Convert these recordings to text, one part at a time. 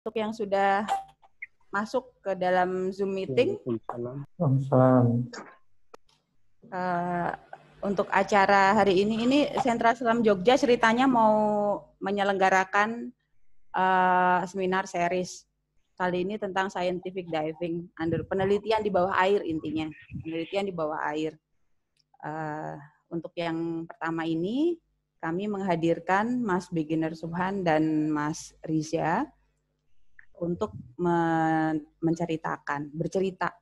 untuk yang sudah masuk ke dalam Zoom meeting. Uh, untuk acara hari ini, ini Sentra Selam Jogja ceritanya mau menyelenggarakan uh, seminar series kali ini tentang scientific diving, under penelitian di bawah air intinya, penelitian di bawah air. Uh, untuk yang pertama ini, kami menghadirkan Mas Beginner Subhan dan Mas Riza untuk men menceritakan, bercerita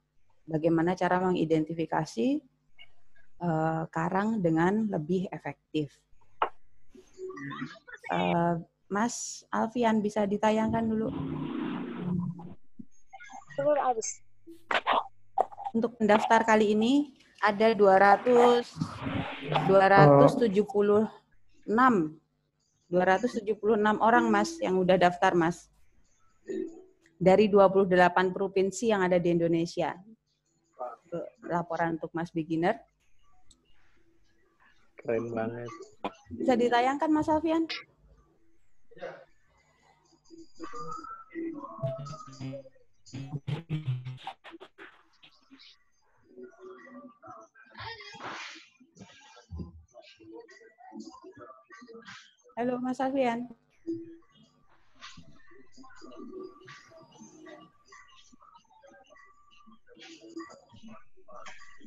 bagaimana cara mengidentifikasi uh, karang dengan lebih efektif. Uh, Mas Alfian bisa ditayangkan dulu. Untuk pendaftar kali ini ada 200 276 276 orang Mas yang udah daftar Mas dari 28 provinsi yang ada di Indonesia. Laporan untuk Mas Beginner. Keren banget. Bisa ditayangkan Mas Alfian? Halo Mas Alfian.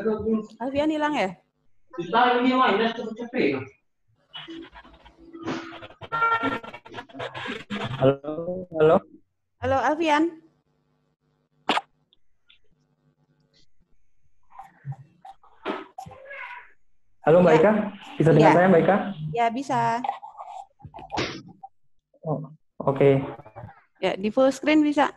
Avian. Alfian hilang ya? Halo, halo. Halo Alfian. Halo Mbak Ya. Ika, bisa dengar Ya. saya Mbak Ika? Ya bisa. Oh, Oke, Ya di full screen bisa.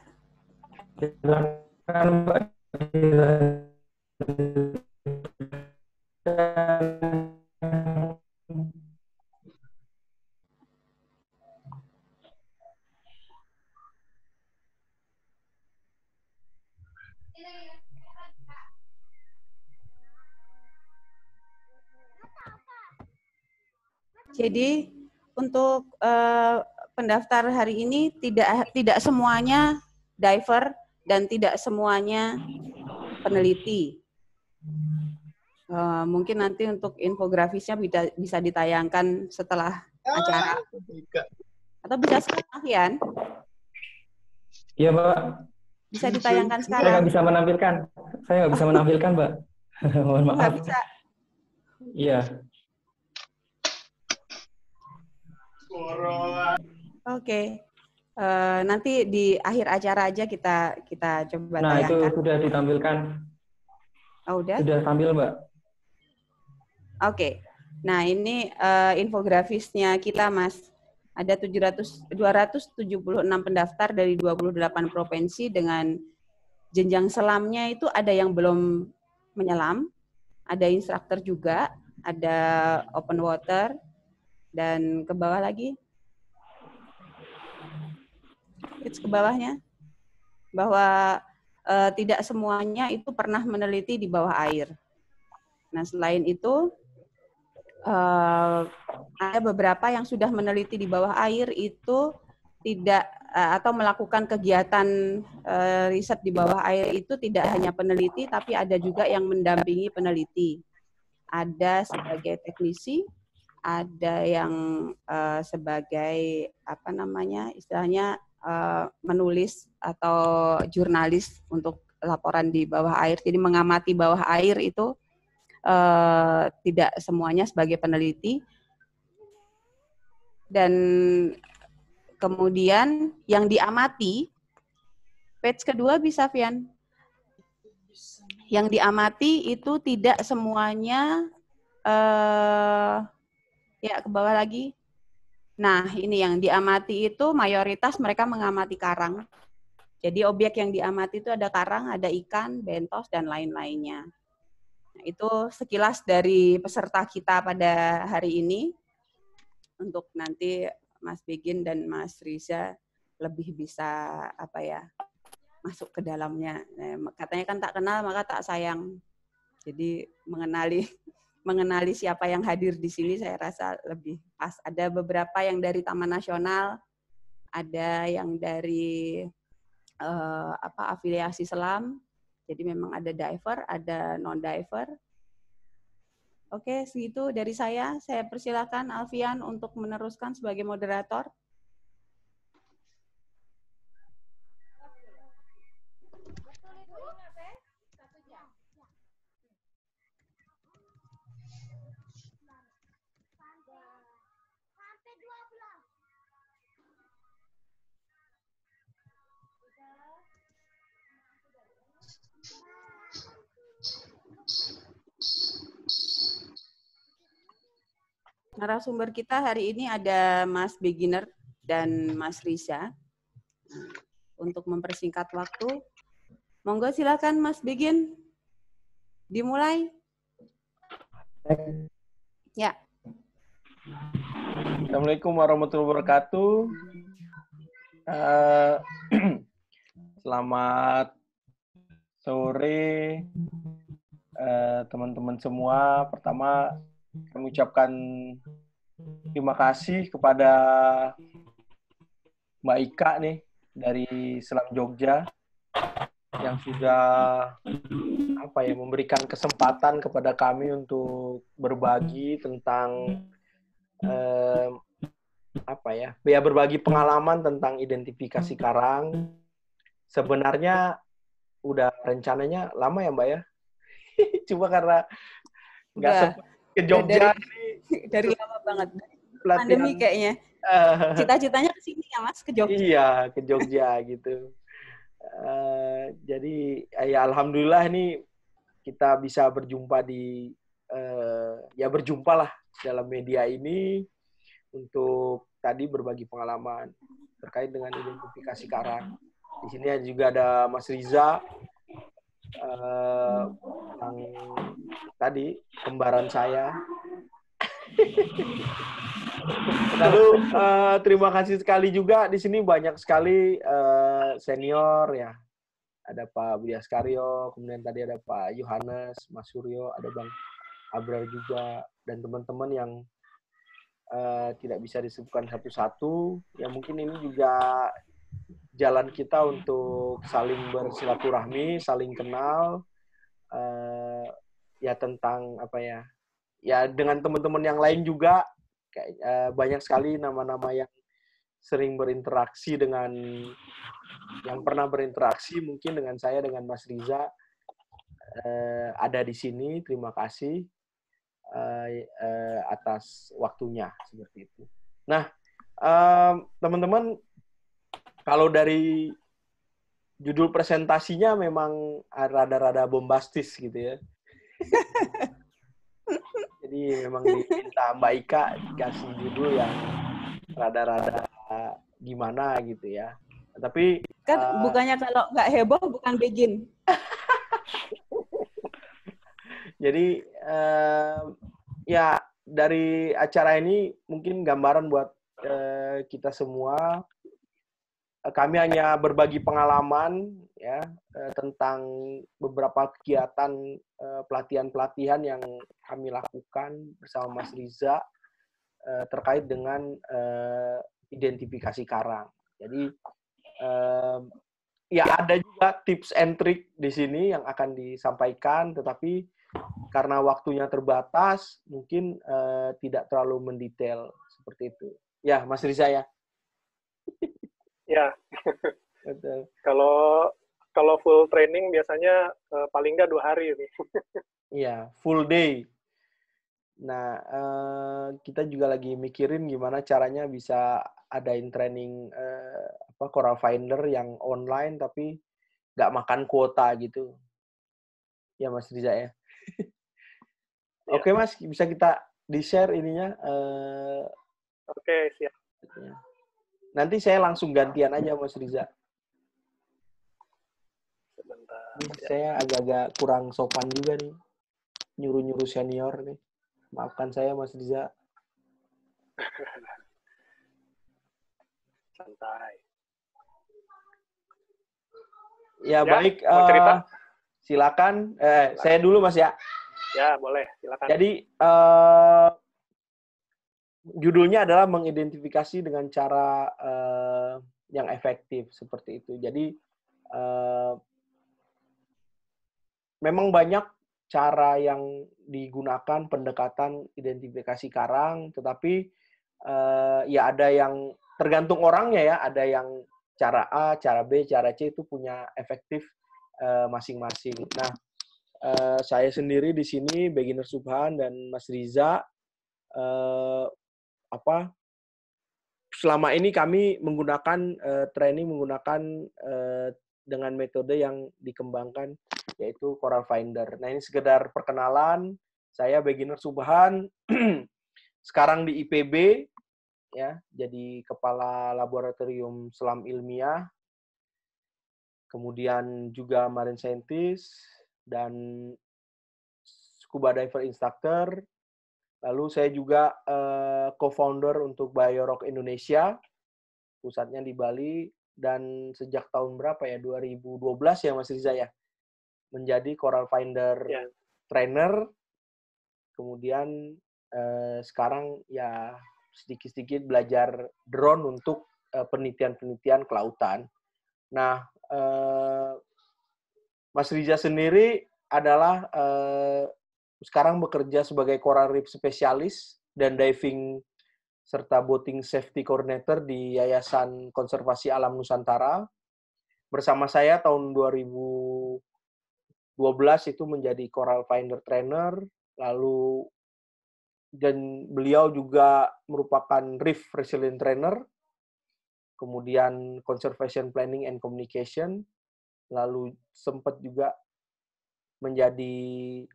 Jadi untuk eh, pendaftar hari ini tidak tidak semuanya diver dan tidak semuanya peneliti. Eh, mungkin nanti untuk infografisnya bisa bisa ditayangkan setelah acara atau bisa sekarang Alfian? Iya Mbak, Bisa ditayangkan saya sekarang. nggak bisa menampilkan. Saya nggak bisa menampilkan Mbak. Mohon maaf. Nggak bisa. Iya. Oke. Eh, nanti di akhir acara aja kita kita coba Nah itu tayangkan. sudah ditampilkan, Oh, udah? sudah tampil Mbak. Oke. Nah, ini eh, infografisnya kita, Mas. Ada 700 276 pendaftar dari 28 provinsi dengan jenjang selamnya itu ada yang belum menyelam, ada instruktur juga, ada open water dan ke bawah lagi. It's ke bawahnya. Bahwa eh, tidak semuanya itu pernah meneliti di bawah air. Nah, selain itu eh, ada beberapa yang sudah meneliti di bawah air itu tidak eh, atau melakukan kegiatan eh, riset di bawah air itu tidak hanya peneliti tapi ada juga yang mendampingi peneliti. Ada sebagai teknisi, ada yang eh, sebagai apa namanya istilahnya eh, menulis atau jurnalis untuk laporan di bawah air. Jadi mengamati bawah air itu eh, tidak semuanya sebagai peneliti. Dan kemudian yang diamati, page kedua bisa, Vian? Yang diamati itu tidak semuanya uh, ya ke bawah lagi. Nah, ini yang diamati itu mayoritas mereka mengamati karang. Jadi objek yang diamati itu ada karang, ada ikan, bentos, dan lain-lainnya. Nah, itu sekilas dari peserta kita pada hari ini. Untuk nanti Mas Begin dan Mas Riza lebih bisa apa ya masuk ke dalamnya. Nah, katanya kan tak kenal maka tak sayang. Jadi mengenali mengenali siapa yang hadir di sini saya rasa lebih pas. Ada beberapa yang dari Taman Nasional, ada yang dari uh, apa afiliasi selam. Jadi memang ada diver, ada non diver. Oke, segitu dari saya. Saya persilakan Alfian untuk meneruskan sebagai moderator. Narasumber kita hari ini ada Mas Beginner dan Mas Risa. Untuk mempersingkat waktu, monggo silakan Mas Begin. Dimulai. Ya. Assalamualaikum warahmatullahi wabarakatuh. Uh, selamat sore eh, teman-teman semua. Pertama kami ucapkan terima kasih kepada Mbak Ika nih dari Selam Jogja yang sudah apa ya memberikan kesempatan kepada kami untuk berbagi tentang eh, apa ya ya berbagi pengalaman tentang identifikasi karang. Sebenarnya udah rencananya lama ya mbak ya? Cuma karena nggak sempat ke Jogja dari, dari lama banget Pelatihan. pandemi kayaknya. Uh, cita-citanya ke sini ya mas ke Jogja. Iya ke Jogja gitu. Uh, jadi ya alhamdulillah ini kita bisa berjumpa di uh, ya berjumpa lah dalam media ini untuk tadi berbagi pengalaman terkait dengan identifikasi karang. Di sini juga ada Mas Riza uh, yang tadi kembaran saya. Lalu uh, terima kasih sekali juga di sini banyak sekali uh, senior ya. Ada Pak Budi Askaryo, kemudian tadi ada Pak Yohanes, Mas Suryo, ada Bang Abrar juga dan teman-teman yang uh, tidak bisa disebutkan satu-satu. Ya mungkin ini juga jalan kita untuk saling bersilaturahmi, saling kenal, uh, ya tentang apa ya, ya dengan teman-teman yang lain juga kayak uh, banyak sekali nama-nama yang sering berinteraksi dengan yang pernah berinteraksi mungkin dengan saya dengan Mas Riza uh, ada di sini. Terima kasih uh, uh, atas waktunya seperti itu. Nah, teman-teman kalau dari judul presentasinya memang rada-rada bombastis gitu ya. Jadi memang diminta Mbak Ika dikasih judul yang rada-rada gimana gitu ya. Tapi kan uh, bukannya kalau nggak heboh bukan begin. Jadi uh, ya dari acara ini mungkin gambaran buat uh, kita semua kami hanya berbagi pengalaman ya eh, tentang beberapa kegiatan eh, pelatihan-pelatihan yang kami lakukan bersama Mas Riza eh, terkait dengan identifikasi karang. Jadi ya ada juga tips and trick di sini yang akan disampaikan, tetapi karena waktunya terbatas mungkin tidak terlalu mendetail seperti itu. Ya, Mas Riza ya. Ya. kalau kalau full training biasanya uh, paling nggak dua hari ini. Iya, full day. Nah, uh, kita juga lagi mikirin gimana caranya bisa adain training uh, apa Coral Finder yang online tapi nggak makan kuota gitu. Ya Mas Riza ya. Oke Mas, bisa kita di-share ininya. eh, Oke, siap. Nanti saya langsung gantian aja Mas Riza. Sebentar. Saya agak-agak kurang sopan juga nih. Nyuruh-nyuruh senior nih. Maafkan saya Mas Riza. Santai. Ya, Ya, baik. mau eh, cerita? silakan. Eh, saya dulu Mas ya. Ya, boleh. Silakan. Jadi eh, judulnya adalah mengidentifikasi dengan cara eh, yang efektif seperti itu. Jadi eh, memang banyak cara yang digunakan pendekatan identifikasi karang, tetapi eh, ya ada yang tergantung orangnya ya. Ada yang cara A, cara B, cara C itu punya efektif masing-masing. Nah, eh, saya sendiri di sini beginner Subhan dan Mas Riza eh, apa selama ini kami menggunakan eh, training menggunakan eh, dengan metode yang dikembangkan yaitu Coral Finder. Nah ini sekedar perkenalan. Saya beginner Subhan sekarang di IPB ya jadi kepala laboratorium selam ilmiah kemudian juga marine scientist dan scuba diver instructor. Lalu saya juga eh, co-founder untuk BioRock Indonesia, pusatnya di Bali dan sejak tahun berapa ya 2012 ya Mas Riza ya menjadi Coral Finder Ya. trainer. Kemudian eh, sekarang ya sedikit-sedikit belajar drone untuk eh, penelitian-penelitian kelautan. Nah, Mas Riza sendiri adalah sekarang bekerja sebagai coral reef spesialis dan diving serta boating safety coordinator di Yayasan Konservasi Alam Nusantara. Bersama saya tahun 2012 itu menjadi coral finder trainer, lalu dan beliau juga merupakan reef resilient trainer, kemudian conservation planning and communication, lalu sempat juga menjadi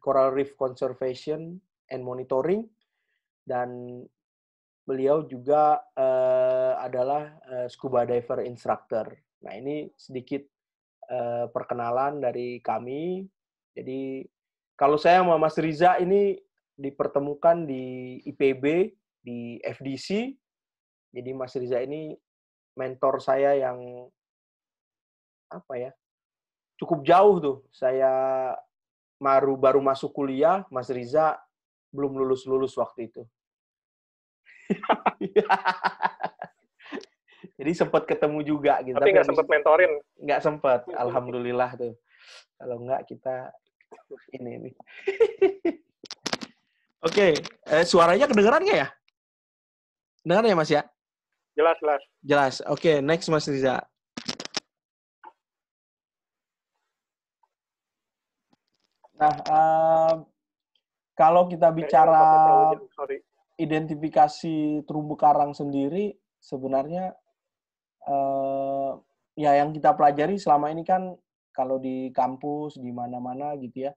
coral reef conservation and monitoring dan beliau juga eh, adalah eh, scuba diver instructor. Nah, ini sedikit eh, perkenalan dari kami. Jadi kalau saya sama Mas Riza ini dipertemukan di IPB di FDC. Jadi Mas Riza ini mentor saya yang apa ya? Cukup jauh tuh. Saya baru baru masuk kuliah, Mas Riza belum lulus lulus waktu itu. Jadi sempat ketemu juga gitu. Tapi nggak sempat mentorin. nggak sempat, alhamdulillah tuh. Kalau nggak kita ini nih. Oke, eh, suaranya kedengeran nggak ya? Dengar ya Mas ya? Jelas, jelas. Jelas. Oke, next Mas Riza. Nah, eh, kalau kita bicara identifikasi terumbu karang sendiri, sebenarnya eh, ya yang kita pelajari selama ini kan kalau di kampus di mana-mana gitu ya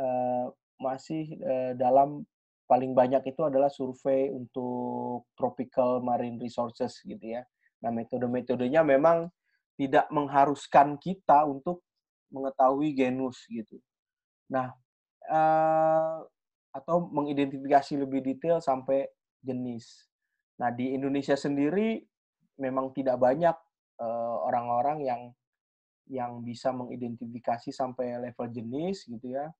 eh, masih eh, dalam paling banyak itu adalah survei untuk tropical marine resources gitu ya. Nah metode-metodenya memang tidak mengharuskan kita untuk mengetahui genus gitu. Nah eh, atau mengidentifikasi lebih detail sampai jenis. Nah, di Indonesia sendiri memang tidak banyak eh, orang-orang yang yang bisa mengidentifikasi sampai level jenis gitu ya.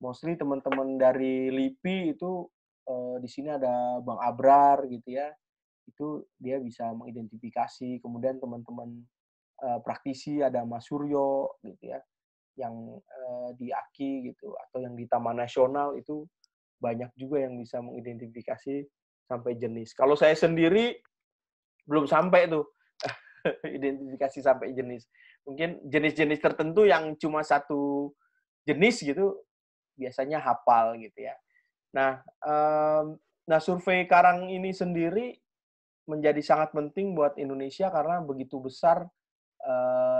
Mostly teman-teman dari LIPI itu eh, di sini ada Bang Abrar gitu ya. Itu dia bisa mengidentifikasi. Kemudian teman-teman praktisi ada Mas Suryo gitu ya yang eh, di AKI gitu atau yang di Taman Nasional itu banyak juga yang bisa mengidentifikasi sampai jenis. Kalau saya sendiri belum sampai tuh identifikasi sampai jenis. Mungkin jenis-jenis tertentu yang cuma satu jenis gitu biasanya hafal gitu ya. Nah, em, nah survei karang ini sendiri menjadi sangat penting buat Indonesia karena begitu besar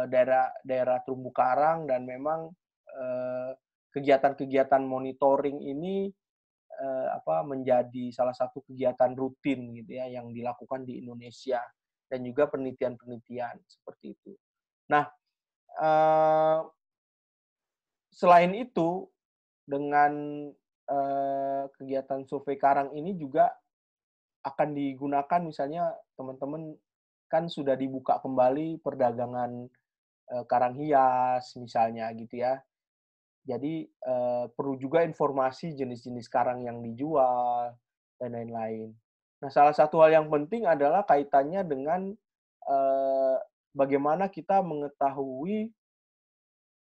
eh, daerah daerah terumbu karang dan memang eh, kegiatan-kegiatan monitoring ini uh, apa menjadi salah satu kegiatan rutin gitu ya yang dilakukan di Indonesia dan juga penelitian-penelitian seperti itu. Nah, uh, selain itu dengan uh, kegiatan survei karang ini juga akan digunakan misalnya teman-teman kan sudah dibuka kembali perdagangan karang hias misalnya gitu ya. Jadi uh, perlu juga informasi jenis-jenis karang yang dijual dan lain-lain. Nah, salah satu hal yang penting adalah kaitannya dengan uh, bagaimana kita mengetahui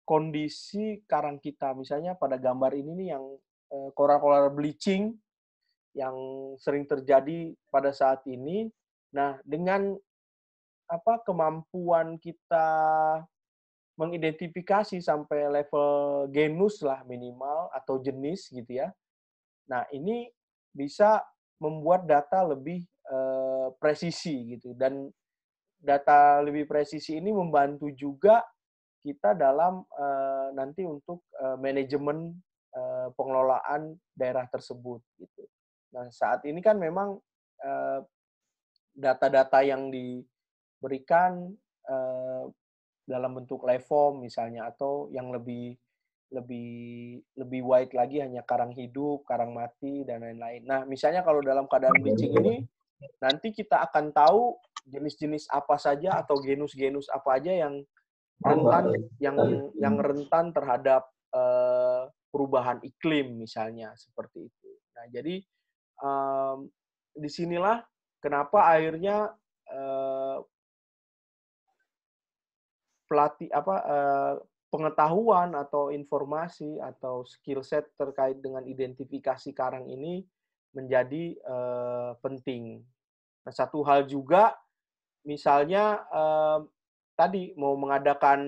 kondisi karang kita. Misalnya pada gambar ini nih yang koral-koral bleaching yang sering terjadi pada saat ini. Nah, dengan apa kemampuan kita mengidentifikasi sampai level genus lah minimal atau jenis gitu ya. Nah, ini bisa membuat data lebih uh, presisi gitu dan data lebih presisi ini membantu juga kita dalam uh, nanti untuk uh, manajemen uh, pengelolaan daerah tersebut gitu. Nah, saat ini kan memang data-data yang diberikan uh, dalam bentuk live form misalnya atau yang lebih lebih lebih wide lagi hanya karang hidup, karang mati dan lain-lain. Nah, misalnya kalau dalam keadaan bleaching ini nanti kita akan tahu jenis-jenis apa saja atau genus-genus apa aja yang rentan yang yang rentan terhadap uh, perubahan iklim misalnya seperti itu. Nah, jadi um, di sinilah kenapa akhirnya uh, pelatih apa uh, pengetahuan atau informasi atau skill set terkait dengan identifikasi karang ini menjadi uh, penting. Nah, satu hal juga misalnya uh, tadi mau mengadakan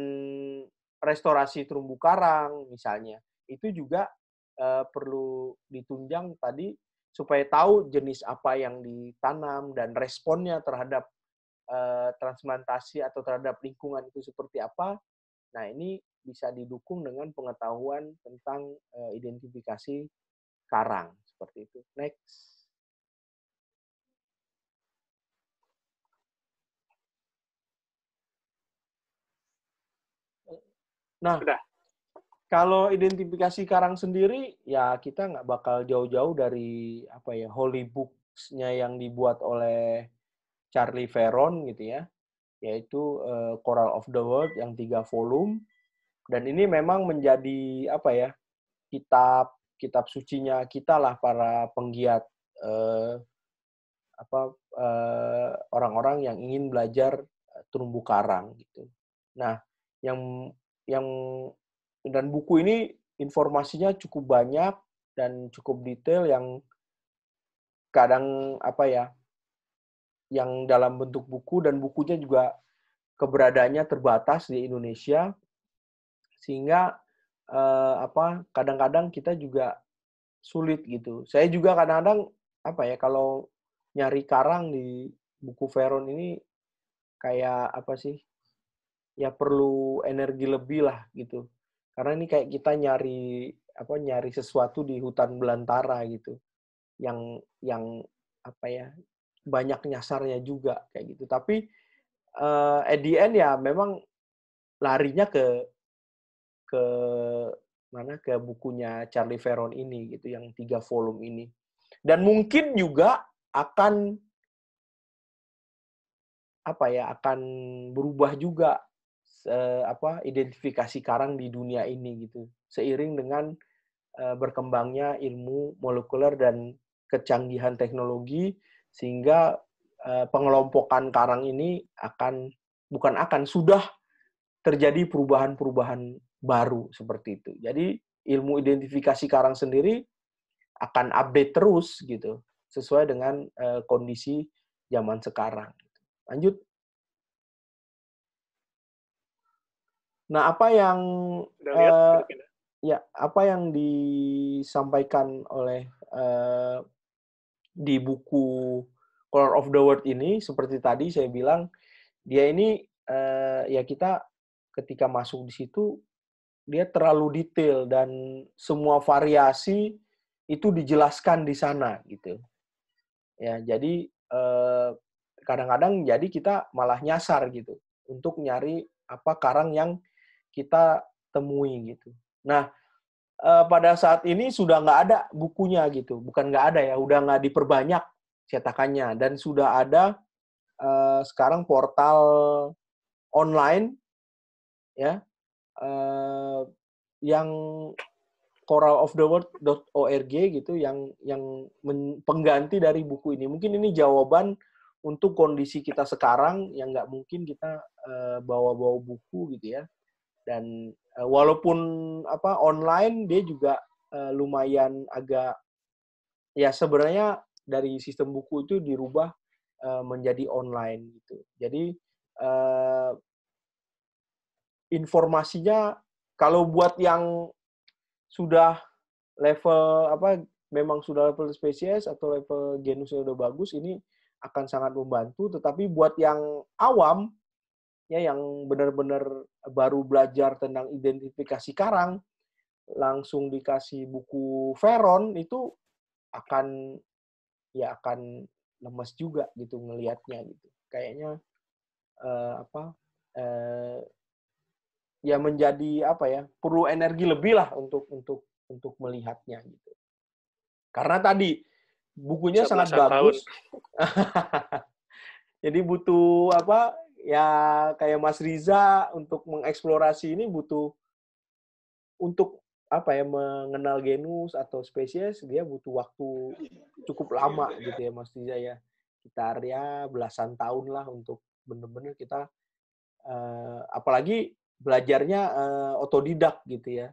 restorasi terumbu karang misalnya, itu juga perlu ditunjang tadi supaya tahu jenis apa yang ditanam dan responnya terhadap uh, transplantasi atau terhadap lingkungan itu seperti apa. Nah, ini bisa didukung dengan pengetahuan tentang uh, identifikasi karang seperti itu. Next. Nah, Sudah. kalau identifikasi karang sendiri, ya kita nggak bakal jauh-jauh dari apa ya holy books-nya yang dibuat oleh Charlie Veron gitu ya, yaitu uh, Coral of the World yang tiga volume. Dan ini memang menjadi apa ya kitab kitab sucinya kita lah para penggiat uh, apa uh, orang-orang yang ingin belajar terumbu karang gitu. Nah, yang yang dan buku ini informasinya cukup banyak dan cukup detail yang kadang apa ya yang dalam bentuk buku dan bukunya juga keberadaannya terbatas di Indonesia sehingga eh, apa kadang-kadang kita juga sulit gitu. Saya juga kadang-kadang apa ya kalau nyari karang di buku Veron ini kayak apa sih? Ya perlu energi lebih lah gitu. Karena ini kayak kita nyari apa nyari sesuatu di hutan belantara gitu. Yang yang apa ya banyak nyasarnya juga kayak gitu. Tapi uh, at the end ya memang larinya ke ke mana ke bukunya Charlie Veron ini gitu yang tiga volume ini. Dan mungkin juga akan apa ya akan berubah juga uh, apa identifikasi karang di dunia ini gitu seiring dengan uh, berkembangnya ilmu molekuler dan kecanggihan teknologi sehingga uh, pengelompokan karang ini akan bukan akan sudah terjadi perubahan-perubahan baru seperti itu. Jadi ilmu identifikasi karang sendiri akan update terus gitu sesuai dengan uh, kondisi zaman sekarang. Lanjut. Nah, apa yang uh, ya apa yang disampaikan oleh uh, di buku Color of the World ini seperti tadi saya bilang dia ini uh, ya kita ketika masuk di situ dia terlalu detail dan semua variasi itu dijelaskan di sana gitu. Ya, jadi eh, kadang-kadang jadi kita malah nyasar gitu untuk nyari apa karang yang kita temui gitu. Nah, eh, pada saat ini sudah nggak ada bukunya gitu, bukan nggak ada ya, udah nggak diperbanyak cetakannya dan sudah ada eh, sekarang portal online ya eh, yang coraloftheworld.org gitu yang yang pengganti dari buku ini. Mungkin ini jawaban untuk kondisi kita sekarang yang nggak mungkin kita uh, bawa-bawa buku gitu ya. Dan uh, walaupun apa online dia juga uh, lumayan agak ya sebenarnya dari sistem buku itu dirubah uh, menjadi online gitu. Jadi uh, informasinya kalau buat yang sudah level apa memang sudah level spesies atau level genusnya udah bagus ini akan sangat membantu tetapi buat yang awam ya yang benar-benar baru belajar tentang identifikasi karang langsung dikasih buku Veron itu akan ya akan lemes juga gitu ngelihatnya gitu. Kayaknya uh, apa uh, ya menjadi apa ya perlu energi lebih lah untuk untuk untuk melihatnya gitu. Karena tadi bukunya sangat bagus. Jadi butuh apa ya kayak Mas Riza untuk mengeksplorasi ini butuh untuk apa ya mengenal genus atau spesies dia butuh waktu cukup lama gitu ya Mas Riza ya. Sekitar ya belasan tahun lah untuk benar-benar kita uh, apalagi belajarnya uh, otodidak gitu ya.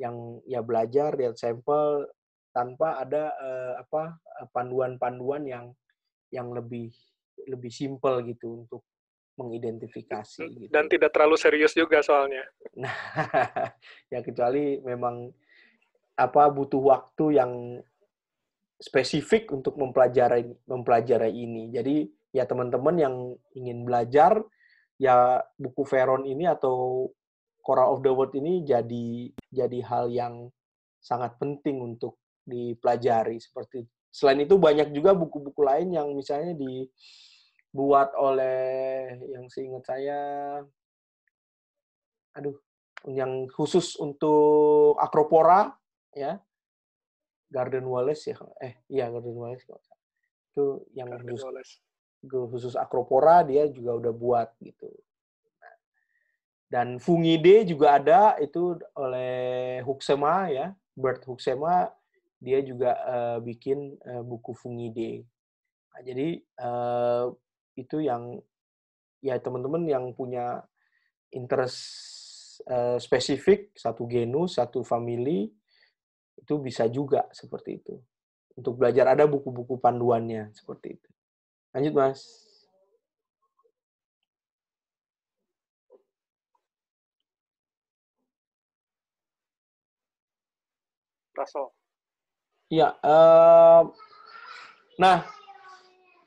Yang ya belajar lihat sampel tanpa ada uh, apa panduan-panduan yang yang lebih lebih simpel gitu untuk mengidentifikasi gitu. dan tidak terlalu serius juga soalnya. Nah ya kecuali memang apa butuh waktu yang spesifik untuk mempelajari mempelajari ini. Jadi ya teman-teman yang ingin belajar ya buku Veron ini atau Coral of the World ini jadi jadi hal yang sangat penting untuk dipelajari. Seperti selain itu banyak juga buku-buku lain yang misalnya dibuat oleh yang seingat saya aduh yang khusus untuk Acropora ya Garden Wallace ya eh iya Garden Wallace itu yang Garden khusus Wallace khusus Acropora dia juga udah buat gitu. Dan Fungide juga ada itu oleh Huxema ya, Bert Huxema dia juga uh, bikin uh, buku Fungide. Nah, jadi uh, itu yang ya teman-teman yang punya interest uh, spesifik satu genus, satu family itu bisa juga seperti itu. Untuk belajar ada buku-buku panduannya seperti itu. Lanjut, Mas. Rasul. Iya. Uh, nah,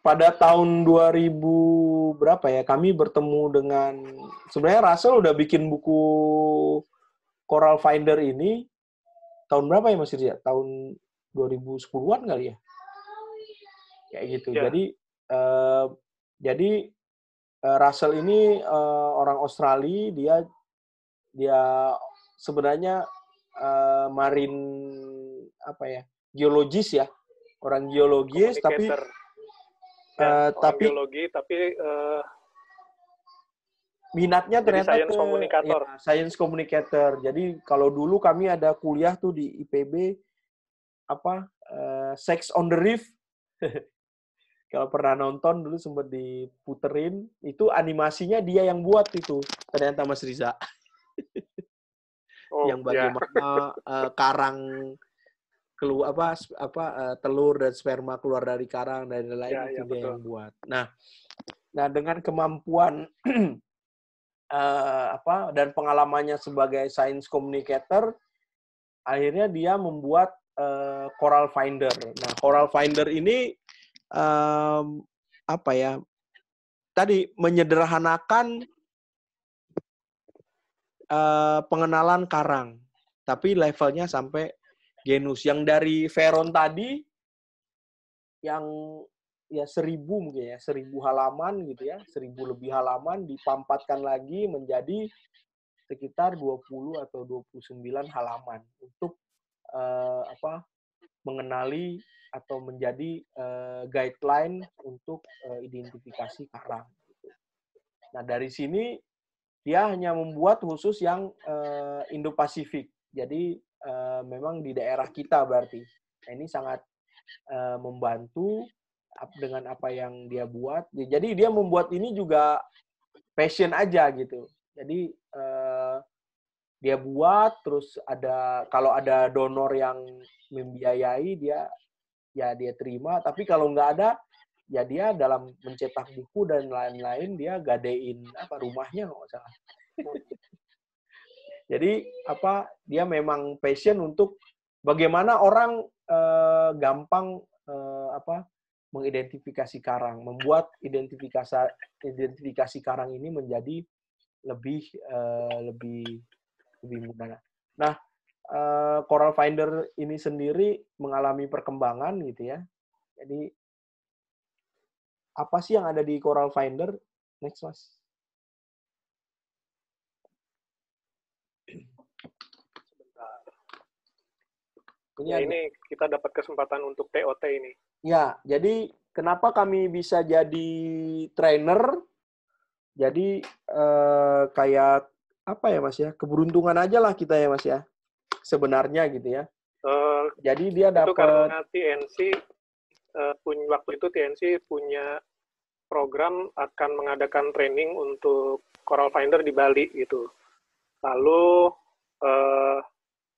pada tahun 2000 berapa ya, kami bertemu dengan, sebenarnya Russell udah bikin buku Coral Finder ini tahun berapa ya Mas Rizya? Tahun 2010-an kali ya? Kayak gitu. Ya. Jadi Uh, jadi uh, Russell ini uh, orang Australia, dia dia sebenarnya uh, marin apa ya geologis ya orang geologis tapi ya, uh, tapi geologi tapi uh, minatnya ternyata science ke communicator. Ya, science communicator. Jadi kalau dulu kami ada kuliah tuh di IPB apa uh, sex on the reef kalau pernah nonton dulu sempat diputerin itu animasinya dia yang buat itu ternyata Mas Riza oh, yang ya. bagaimana yeah. uh, karang keluar apa apa uh, telur dan sperma keluar dari karang dan lain-lain yeah, itu yeah, dia betul. yang buat nah nah dengan kemampuan uh, apa dan pengalamannya sebagai science communicator akhirnya dia membuat uh, Coral Finder nah Coral Finder ini um, apa ya tadi menyederhanakan uh, pengenalan karang, tapi levelnya sampai genus. Yang dari Veron tadi yang ya seribu mungkin ya seribu halaman gitu ya seribu lebih halaman dipampatkan lagi menjadi sekitar 20 atau 29 halaman untuk uh, apa mengenali atau menjadi uh, guideline untuk uh, identifikasi karang. Gitu. Nah dari sini dia hanya membuat khusus yang uh, Indo-Pasifik. Jadi uh, memang di daerah kita berarti. Nah, ini sangat uh, membantu dengan apa yang dia buat. Jadi dia membuat ini juga passion aja gitu. Jadi uh, dia buat terus ada kalau ada donor yang membiayai dia ya dia terima tapi kalau nggak ada ya dia dalam mencetak buku dan lain-lain dia gadein apa rumahnya nggak salah jadi apa dia memang passion untuk bagaimana orang eh, gampang eh, apa mengidentifikasi karang membuat identifikasi identifikasi karang ini menjadi lebih eh, lebih lebih mudah nah uh, Coral Finder ini sendiri mengalami perkembangan gitu ya. Jadi apa sih yang ada di Coral Finder? Next, Mas. Ya, ini kita dapat kesempatan untuk TOT ini. Ya, jadi kenapa kami bisa jadi trainer? Jadi eh, kayak apa ya Mas ya? Keberuntungan aja lah kita ya Mas ya sebenarnya gitu ya. Uh, Jadi dia dapat karena TNC uh, eh, punya waktu itu TNC punya program akan mengadakan training untuk Coral Finder di Bali gitu. Lalu uh,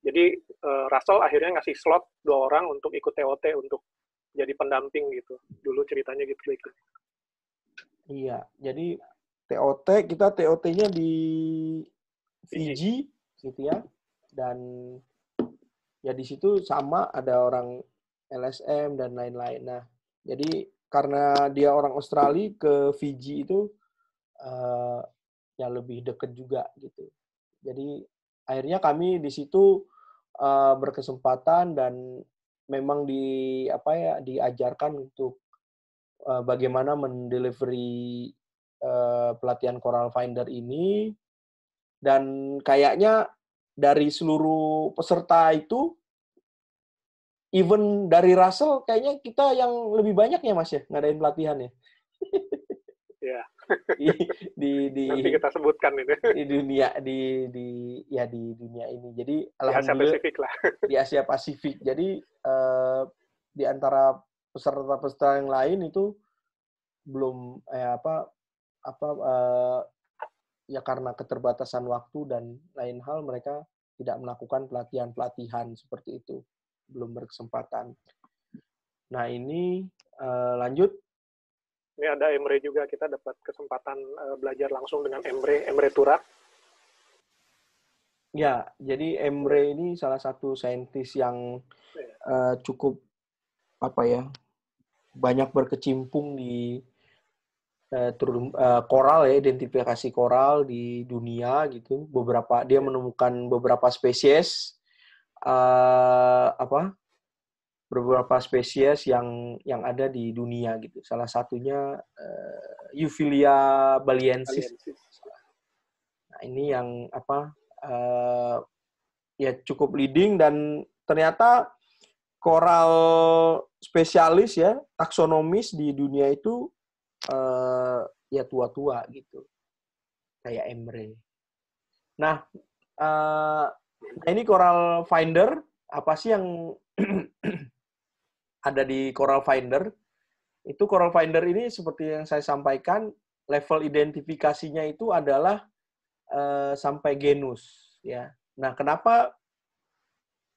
jadi uh, Russell akhirnya ngasih slot dua orang untuk ikut TOT untuk jadi pendamping gitu. Dulu ceritanya gitu gitu. Iya, jadi TOT kita TOT-nya di Fiji gitu ya dan ya di situ sama ada orang LSM dan lain-lain. Nah, jadi karena dia orang Australia ke Fiji itu uh, ya lebih deket juga gitu. Jadi akhirnya kami di situ uh, berkesempatan dan memang di apa ya diajarkan untuk uh, bagaimana mendelivery uh, pelatihan Coral Finder ini dan kayaknya dari seluruh peserta itu even dari Russell kayaknya kita yang lebih banyak ya Mas ya ngadain pelatihan ya. Iya. di, di di nanti kita sebutkan ini. di dunia di di ya di dunia ini. Jadi di Asia Pasifik lah. di Asia Pasifik. Jadi eh, di antara peserta-peserta yang lain itu belum eh, apa apa eh, ya karena keterbatasan waktu dan lain hal mereka tidak melakukan pelatihan-pelatihan seperti itu. Belum berkesempatan. Nah ini uh, lanjut. Ini ada Emre juga kita dapat kesempatan uh, belajar langsung dengan Emre Emre Turak. Ya, jadi Emre ini salah satu saintis yang uh, cukup apa ya banyak berkecimpung di uh, koral ya identifikasi koral di dunia gitu. Beberapa dia menemukan beberapa spesies uh, apa beberapa spesies yang yang ada di dunia gitu. Salah satunya uh, Euphilia baliensis. Nah ini yang apa uh, ya cukup leading dan ternyata koral spesialis ya taksonomis di dunia itu uh, ya tua-tua gitu. Kayak Emre. Nah, uh, ini Coral Finder. Apa sih yang ada di Coral Finder? Itu Coral Finder ini seperti yang saya sampaikan level identifikasinya itu adalah uh, sampai genus ya. Nah, kenapa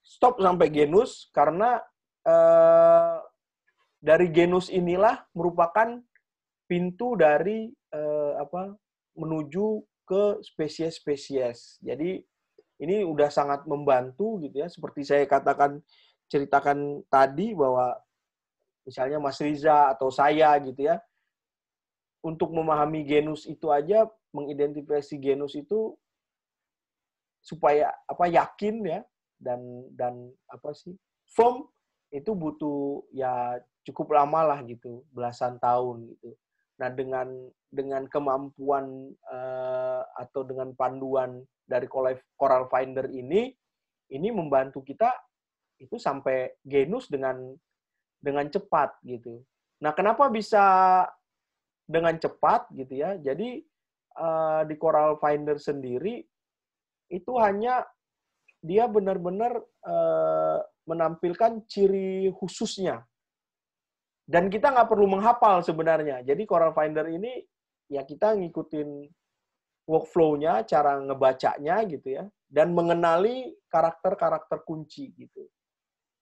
stop sampai genus? Karena uh, dari genus inilah merupakan pintu dari uh, apa menuju ke spesies-spesies. Jadi ini udah sangat membantu gitu ya. Seperti saya katakan ceritakan tadi bahwa misalnya Mas Riza atau saya gitu ya untuk memahami genus itu aja mengidentifikasi genus itu supaya apa yakin ya dan dan apa sih firm itu butuh ya cukup lama lah gitu belasan tahun gitu. Nah dengan dengan kemampuan uh, atau dengan panduan dari Coral Finder ini ini membantu kita itu sampai genus dengan dengan cepat gitu nah kenapa bisa dengan cepat gitu ya jadi uh, di Coral Finder sendiri itu hanya dia benar-benar uh, menampilkan ciri khususnya. Dan kita nggak perlu menghafal sebenarnya. Jadi Coral Finder ini ya kita ngikutin workflow-nya, cara ngebacanya gitu ya, dan mengenali karakter-karakter kunci gitu.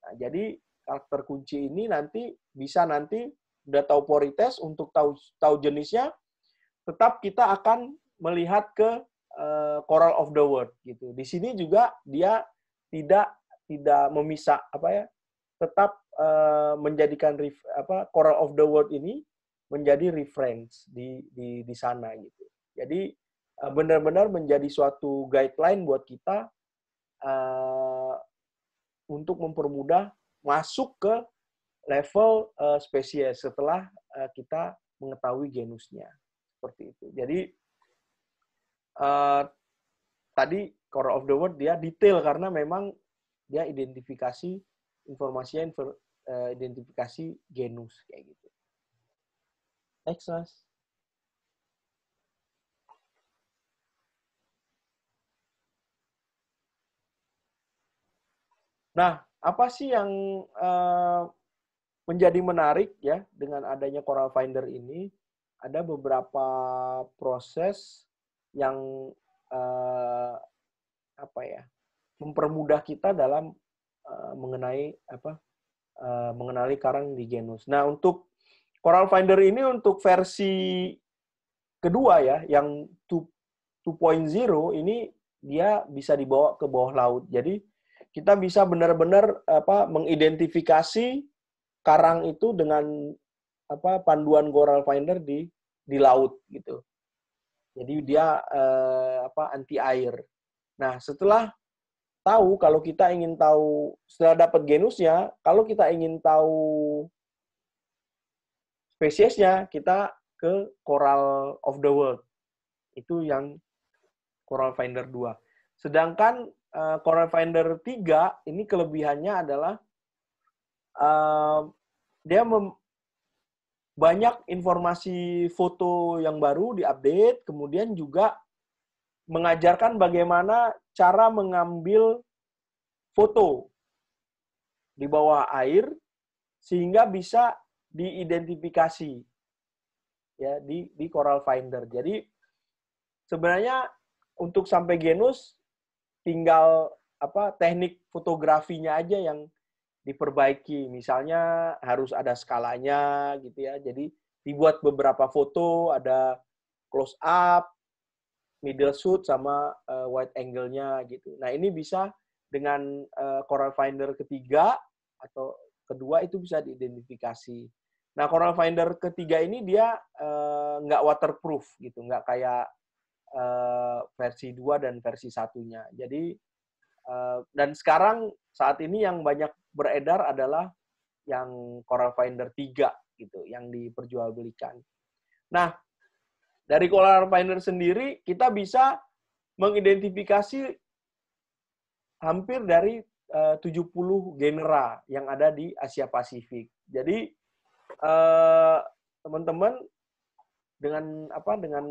Nah, jadi karakter kunci ini nanti bisa nanti udah tahu porites untuk tahu tahu jenisnya, tetap kita akan melihat ke uh, Coral of the World gitu. Di sini juga dia tidak tidak memisah apa ya, tetap uh, menjadikan ref, apa Coral of the World ini menjadi reference di di di sana gitu. Jadi uh, benar-benar menjadi suatu guideline buat kita untuk mempermudah masuk ke level uh, spesies setelah uh, kita mengetahui genusnya seperti itu. Jadi uh, tadi core of the word dia detail karena memang dia identifikasi informasinya infor, identifikasi genus kayak gitu. Next, mas. Nah, apa sih yang uh, menjadi menarik ya dengan adanya Coral Finder ini? Ada beberapa proses yang uh, apa ya mempermudah kita dalam uh, mengenai apa mengenali karang di genus. Nah untuk Coral Finder ini untuk versi kedua ya yang 2.0 ini dia bisa dibawa ke bawah laut. Jadi kita bisa benar-benar apa mengidentifikasi karang itu dengan apa panduan Coral Finder di di laut gitu. Jadi dia eh, apa anti air. Nah, setelah tahu kalau kita ingin tahu setelah dapat genusnya, kalau kita ingin tahu spesiesnya, kita ke Coral of the World. Itu yang Coral Finder 2. Sedangkan uh, Coral Finder 3 ini kelebihannya adalah uh, dia mem banyak informasi foto yang baru diupdate, kemudian juga mengajarkan bagaimana cara mengambil foto di bawah air sehingga bisa diidentifikasi ya di di Coral Finder. Jadi sebenarnya untuk sampai genus tinggal apa teknik fotografinya aja yang diperbaiki. Misalnya harus ada skalanya gitu ya. Jadi dibuat beberapa foto, ada close up, middle shoot sama uh, wide angle-nya gitu. Nah, ini bisa dengan uh, Coral Finder ketiga atau kedua itu bisa diidentifikasi. Nah, Coral Finder ketiga ini dia uh, nggak waterproof gitu, nggak kayak uh, versi 2 dan versi satunya. Jadi uh, dan sekarang saat ini yang banyak beredar adalah yang Coral Finder 3 gitu, yang diperjualbelikan. Nah, dari Coral Finder sendiri kita bisa mengidentifikasi hampir dari eh, uh, 70 genera yang ada di Asia Pasifik. Jadi teman teman-teman dengan apa dengan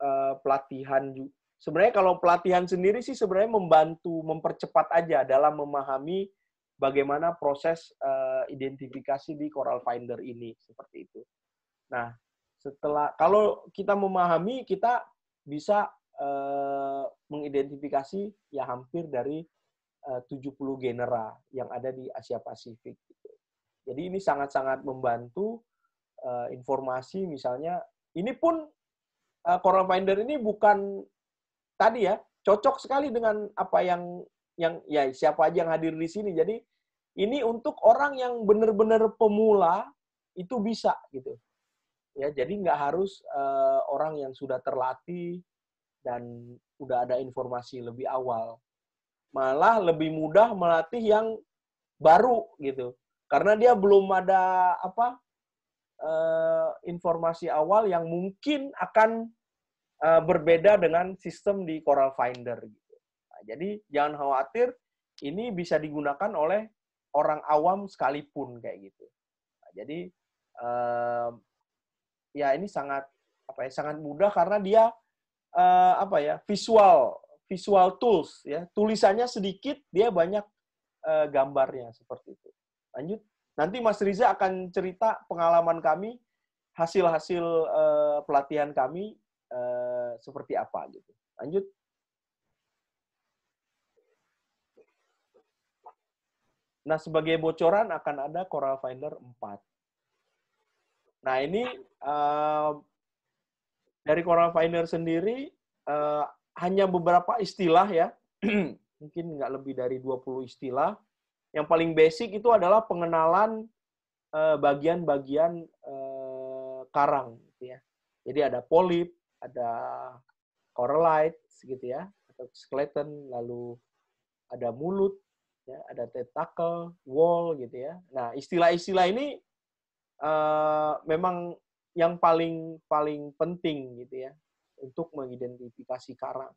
uh, pelatihan sebenarnya kalau pelatihan sendiri sih sebenarnya membantu mempercepat aja dalam memahami bagaimana proses uh, identifikasi di Coral Finder ini seperti itu. Nah, setelah kalau kita memahami kita bisa uh, mengidentifikasi ya hampir dari uh, 70 genera yang ada di Asia Pasifik gitu. Jadi ini sangat-sangat membantu informasi misalnya ini pun uh, Coral Finder ini bukan tadi ya cocok sekali dengan apa yang yang ya siapa aja yang hadir di sini. Jadi ini untuk orang yang benar-benar pemula itu bisa gitu. Ya, jadi nggak harus uh, orang yang sudah terlatih dan udah ada informasi lebih awal. malah lebih mudah melatih yang baru gitu. Karena dia belum ada apa uh, informasi awal yang mungkin akan uh, berbeda dengan sistem di Coral Finder gitu. Nah, jadi jangan khawatir ini bisa digunakan oleh orang awam sekalipun kayak gitu. Nah, jadi uh, ya ini sangat apa ya sangat mudah karena dia apa ya visual visual tools ya tulisannya sedikit dia banyak uh, gambarnya seperti itu lanjut nanti Mas Riza akan cerita pengalaman kami hasil-hasil uh, pelatihan kami uh, seperti apa gitu lanjut Nah, sebagai bocoran akan ada Coral Finder 4. Nah, ini uh, dari Coral Finder sendiri uh, hanya beberapa istilah ya, mungkin nggak lebih dari 20 istilah. Yang paling basic itu adalah pengenalan eh, bagian-bagian uh, karang, gitu ya. Jadi ada polip, ada corallite, gitu ya, atau skeleton, lalu ada mulut, ya, ada tentacle, wall, gitu ya. Nah, istilah-istilah ini uh, memang yang paling paling penting gitu ya untuk mengidentifikasi karang.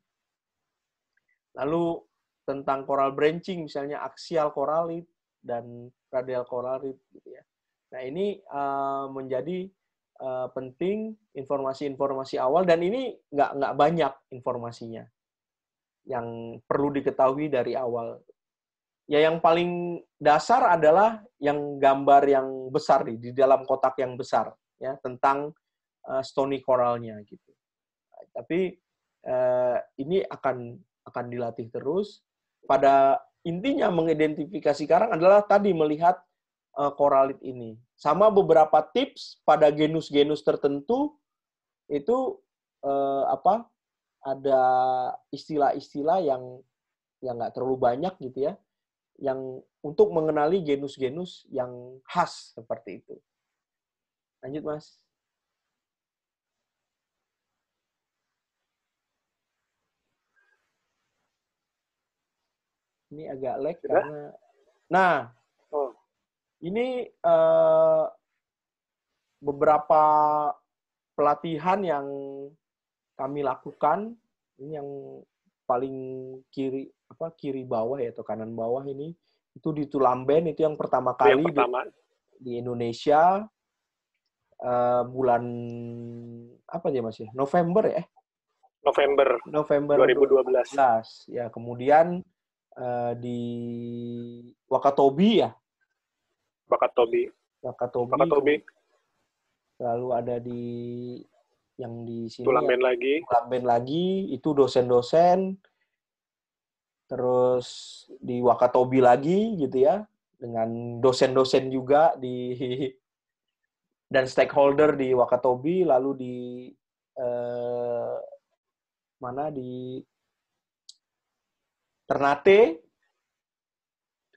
Lalu tentang coral branching misalnya aksial coralit dan radial coralit gitu ya. Nah ini uh, menjadi uh, penting informasi-informasi awal dan ini nggak nggak banyak informasinya yang perlu diketahui dari awal. Ya yang paling dasar adalah yang gambar yang besar nih di dalam kotak yang besar ya tentang uh, stony coralnya gitu. Tapi ini akan akan dilatih terus. Pada intinya mengidentifikasi karang adalah tadi melihat uh, koralit ini. Sama beberapa tips pada genus-genus tertentu itu uh, apa? Ada istilah-istilah yang yang nggak terlalu banyak gitu ya, yang untuk mengenali genus-genus yang khas seperti itu. Lanjut, Mas. Ini agak lag Sudah? karena Nah, oh. ini uh, beberapa pelatihan yang kami lakukan ini yang paling kiri apa kiri bawah ya atau kanan bawah ini itu di Tulamben itu yang pertama kali yang pertama. Di, di Indonesia uh, bulan apa ya Mas ya? November ya? November. November 2012. 2012. Ya, kemudian uh, di Wakatobi ya. Wakatobi. Wakatobi. Wakatobi. Lalu ada di yang di sini Tulamben ya, lagi. Tulamben lagi itu dosen-dosen. Terus di Wakatobi lagi gitu ya dengan dosen-dosen juga di dan stakeholder di Wakatobi lalu di eh, mana di Ternate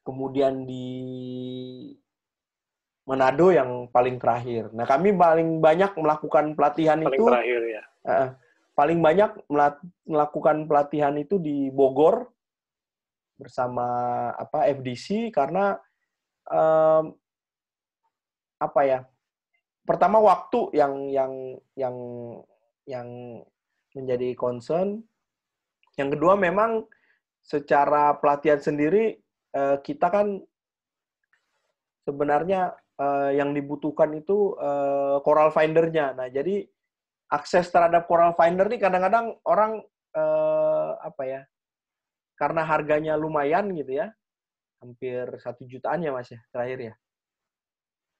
kemudian di Manado yang paling terakhir. Nah, kami paling banyak melakukan pelatihan paling itu terakhir ya. Uh, paling banyak melakukan pelatihan itu di Bogor bersama apa FDC karena um, apa ya pertama waktu yang yang yang yang menjadi concern. Yang kedua memang secara pelatihan sendiri eh, kita kan sebenarnya eh, yang dibutuhkan itu eh, Coral Finder-nya. Nah, jadi akses terhadap Coral Finder ini kadang-kadang orang apa ya? Karena harganya lumayan gitu ya. Hampir satu jutaan ya Mas ya terakhir ya.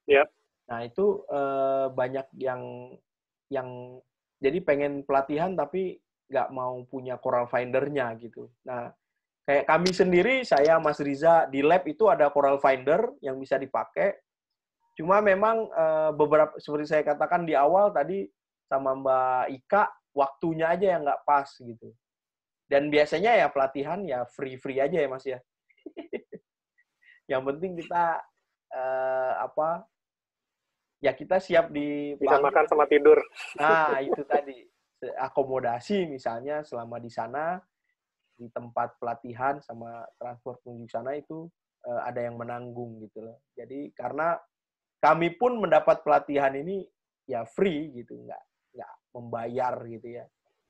Yep. Nah, itu uh, banyak yang yang jadi pengen pelatihan tapi nggak mau punya Coral Finder-nya gitu. Nah, kayak kami sendiri, saya Mas Riza di lab itu ada Coral Finder yang bisa dipakai. Cuma memang uh, beberapa seperti saya katakan di awal tadi sama Mbak Ika, waktunya aja yang nggak pas gitu. Dan biasanya ya pelatihan ya free-free aja ya Mas ya. yang penting kita uh, apa ya kita siap di bisa makan sama tidur. Nah, itu tadi akomodasi misalnya selama di sana seperti tempat pelatihan sama transport menuju sana itu uh, ada yang menanggung gitu loh. Jadi karena kami pun mendapat pelatihan ini ya free gitu, nggak nggak membayar gitu ya,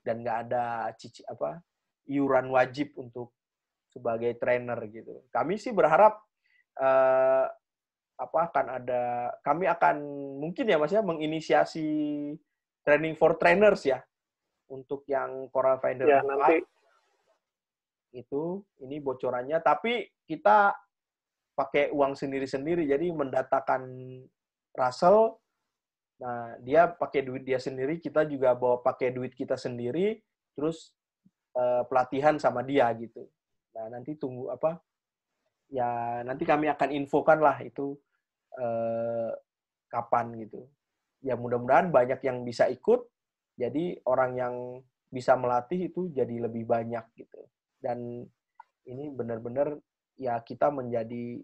dan nggak ada cici apa iuran wajib untuk sebagai trainer gitu. Kami sih berharap uh, apa akan ada kami akan mungkin ya Mas ya menginisiasi training for trainers ya untuk yang Coral Finder ya, nanti itu ini bocorannya. Tapi kita pakai uang sendiri-sendiri. Jadi mendatakan Russell nah dia pakai duit dia sendiri. Kita juga bawa pakai duit kita sendiri. Terus uh, pelatihan sama dia gitu. Nah nanti tunggu apa ya nanti kami akan infokan lah itu uh, kapan gitu. Ya mudah-mudahan banyak yang bisa ikut. Jadi orang yang bisa melatih itu jadi lebih banyak gitu dan ini benar-benar ya kita menjadi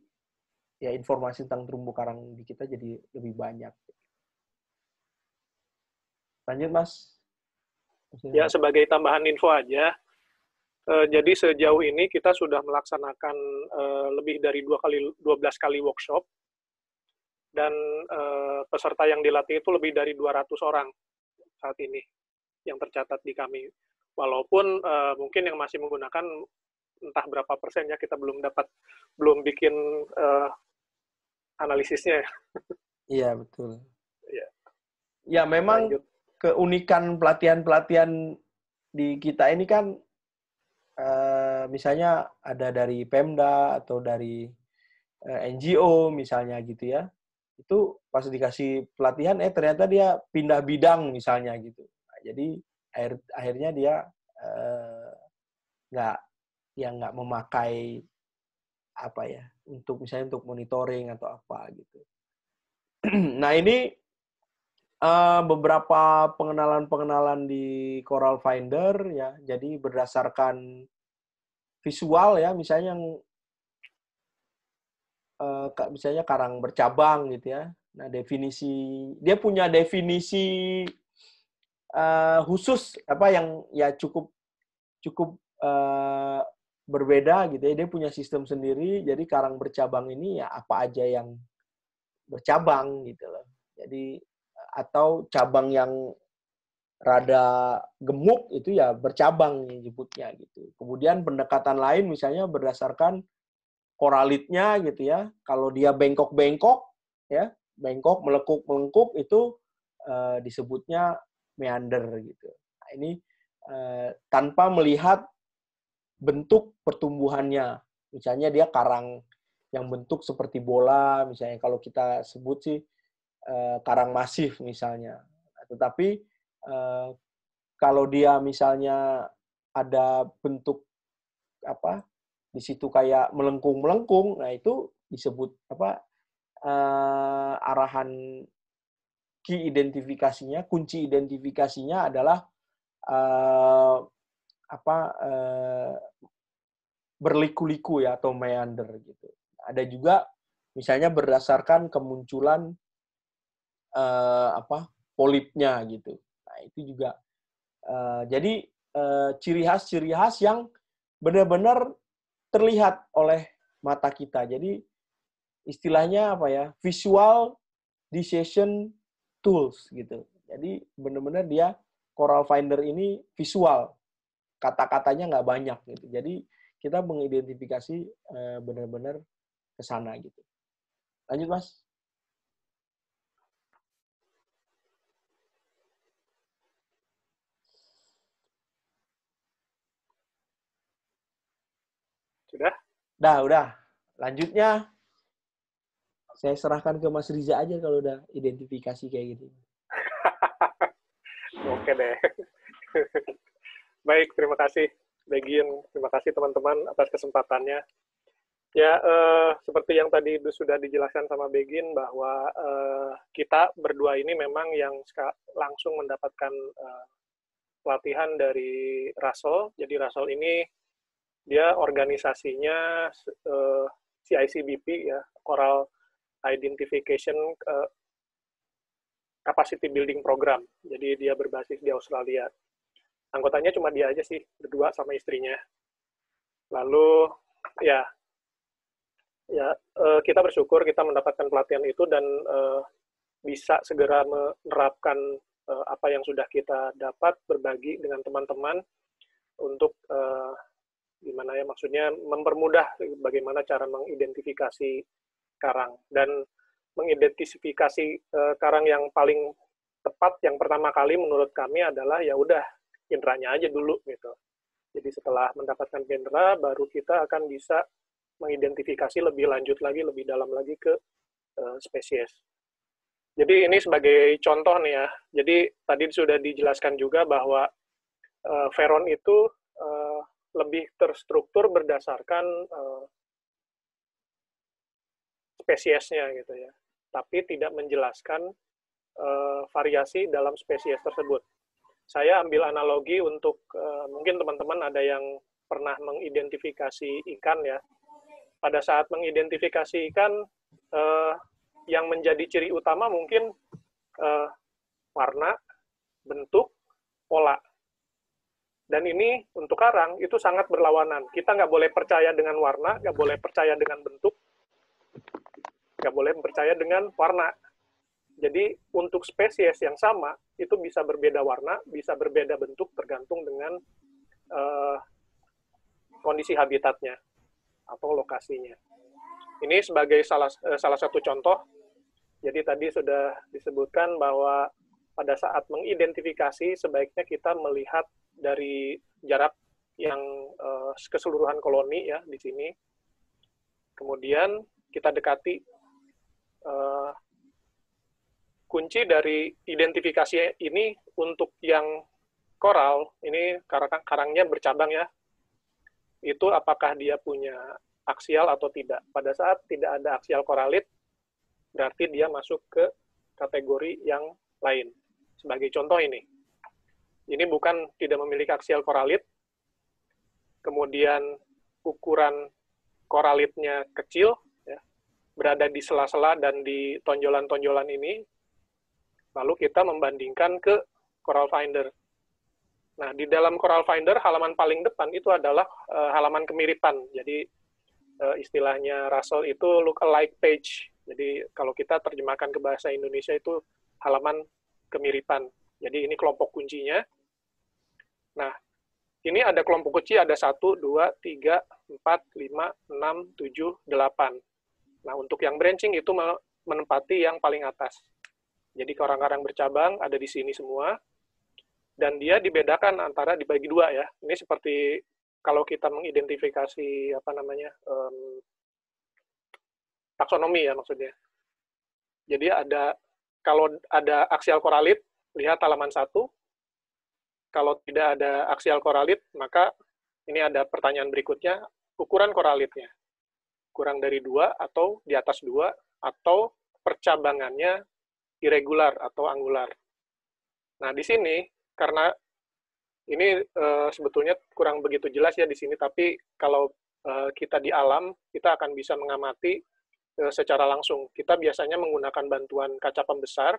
ya informasi tentang terumbu karang di kita jadi lebih banyak. Lanjut Mas. Ya sebagai tambahan info aja, eh, jadi sejauh ini kita sudah melaksanakan eh, lebih dari dua kali 12 kali workshop dan eh, peserta yang dilatih itu lebih dari 200 orang saat ini yang tercatat di kami walaupun uh, mungkin yang masih menggunakan entah berapa persen ya kita belum dapat belum bikin uh, analisisnya iya betul. Ya ya memang Lanjut. keunikan pelatihan pelatihan di kita ini kan uh, misalnya ada dari Pemda atau dari uh, NGO misalnya gitu ya. Itu pas dikasih pelatihan eh ternyata dia pindah bidang misalnya gitu. Nah, jadi akhir akhirnya dia eh, nggak uh, yang nggak memakai apa ya untuk misalnya untuk monitoring atau apa gitu. nah ini uh, beberapa pengenalan-pengenalan di Coral Finder ya. Jadi berdasarkan visual ya, misalnya yang uh, misalnya karang bercabang gitu ya. Nah definisi dia punya definisi uh, khusus apa yang ya cukup cukup uh, berbeda gitu ya. Dia punya sistem sendiri. Jadi karang bercabang ini ya apa aja yang bercabang gitu loh. Jadi atau cabang yang rada gemuk itu ya bercabang nyebutnya gitu. Kemudian pendekatan lain misalnya berdasarkan koralitnya gitu ya. Kalau dia bengkok-bengkok ya, bengkok melekuk-melengkuk itu uh, disebutnya meander gitu. Nah, ini uh, tanpa melihat bentuk pertumbuhannya. Misalnya dia karang yang bentuk seperti bola, misalnya kalau kita sebut sih uh, karang masif misalnya. Tetapi uh, kalau dia misalnya ada bentuk apa di situ kayak melengkung-melengkung, nah itu disebut apa arahan key identifikasinya, kunci identifikasinya adalah uh, apa uh, berliku-liku ya atau meander gitu. Ada juga misalnya berdasarkan kemunculan uh, apa polipnya gitu. Nah itu juga uh, jadi uh, ciri khas ciri khas yang benar-benar terlihat oleh mata kita. Jadi istilahnya apa ya visual decision tools gitu. Jadi benar-benar dia Coral Finder ini visual, kata-katanya nggak banyak gitu. Jadi kita mengidentifikasi uh, benar-benar ke sana gitu. Lanjut mas. Sudah? Dah, udah. Lanjutnya saya serahkan ke Mas Riza aja kalau udah identifikasi kayak gitu. Oke deh. Baik, terima kasih Begin, terima kasih teman-teman atas kesempatannya. Ya, eh, seperti yang tadi sudah dijelaskan sama Begin bahwa eh, kita berdua ini memang yang langsung mendapatkan eh, pelatihan dari Rasol. Jadi Rasol ini dia organisasinya eh, CICBP ya, Coral identification uh, capacity building program. Jadi dia berbasis di Australia. Anggotanya cuma dia aja sih, berdua sama istrinya. Lalu ya ya uh, kita bersyukur kita mendapatkan pelatihan itu dan uh, bisa segera menerapkan uh, apa yang sudah kita dapat berbagi dengan teman-teman untuk uh, gimana ya maksudnya mempermudah bagaimana cara mengidentifikasi karang dan mengidentifikasi uh, karang yang paling tepat yang pertama kali menurut kami adalah ya udah indranya aja dulu gitu. Jadi setelah mendapatkan indera baru kita akan bisa mengidentifikasi lebih lanjut lagi, lebih dalam lagi ke uh, spesies. Jadi ini sebagai contoh nih ya. Jadi tadi sudah dijelaskan juga bahwa uh, veron itu uh, lebih terstruktur berdasarkan uh, spesiesnya gitu ya. Tapi tidak menjelaskan uh, variasi dalam spesies tersebut. Saya ambil analogi untuk uh, mungkin teman-teman ada yang pernah mengidentifikasi ikan ya pada saat mengidentifikasi ikan uh, yang menjadi ciri utama mungkin uh, warna, bentuk, pola. Dan ini untuk karang itu sangat berlawanan. Kita nggak boleh percaya dengan warna, nggak boleh percaya dengan bentuk, nggak boleh percaya dengan warna. Jadi untuk spesies yang sama itu bisa berbeda warna, bisa berbeda bentuk tergantung dengan uh, kondisi habitatnya atau lokasinya. Ini sebagai salah eh, salah satu contoh. Jadi tadi sudah disebutkan bahwa pada saat mengidentifikasi sebaiknya kita melihat dari jarak yang uh, keseluruhan koloni ya di sini. Kemudian kita dekati uh, kunci dari identifikasi ini untuk yang koral ini karang karangnya bercabang ya itu apakah dia punya aksial atau tidak. Pada saat tidak ada aksial koralit, berarti dia masuk ke kategori yang lain. Sebagai contoh ini, ini bukan tidak memiliki aksial koralit, kemudian ukuran koralitnya kecil, berada di sela-sela dan di tonjolan-tonjolan ini, lalu kita membandingkan ke Coral Finder. Nah, di dalam Coral Finder, halaman paling depan itu adalah uh, halaman kemiripan. Jadi, uh, istilahnya Russell itu look alike page. Jadi, kalau kita terjemahkan ke bahasa Indonesia itu halaman kemiripan. Jadi, ini kelompok kuncinya. Nah, ini ada kelompok kunci, ada 1, 2, 3, 4, 5, 6, 7, 8. Nah, untuk yang branching itu menempati yang paling atas. Jadi, karang-karang bercabang ada di sini semua dan dia dibedakan antara dibagi dua ya. Ini seperti kalau kita mengidentifikasi apa namanya um, taksonomi ya maksudnya. Jadi ada kalau ada aksial koralit lihat halaman satu. Kalau tidak ada aksial koralit maka ini ada pertanyaan berikutnya ukuran koralitnya kurang dari dua atau di atas dua atau percabangannya irregular atau angular. Nah di sini karena ini uh, sebetulnya kurang begitu jelas ya di sini, tapi kalau uh, kita di alam, kita akan bisa mengamati uh, secara langsung. Kita biasanya menggunakan bantuan kaca pembesar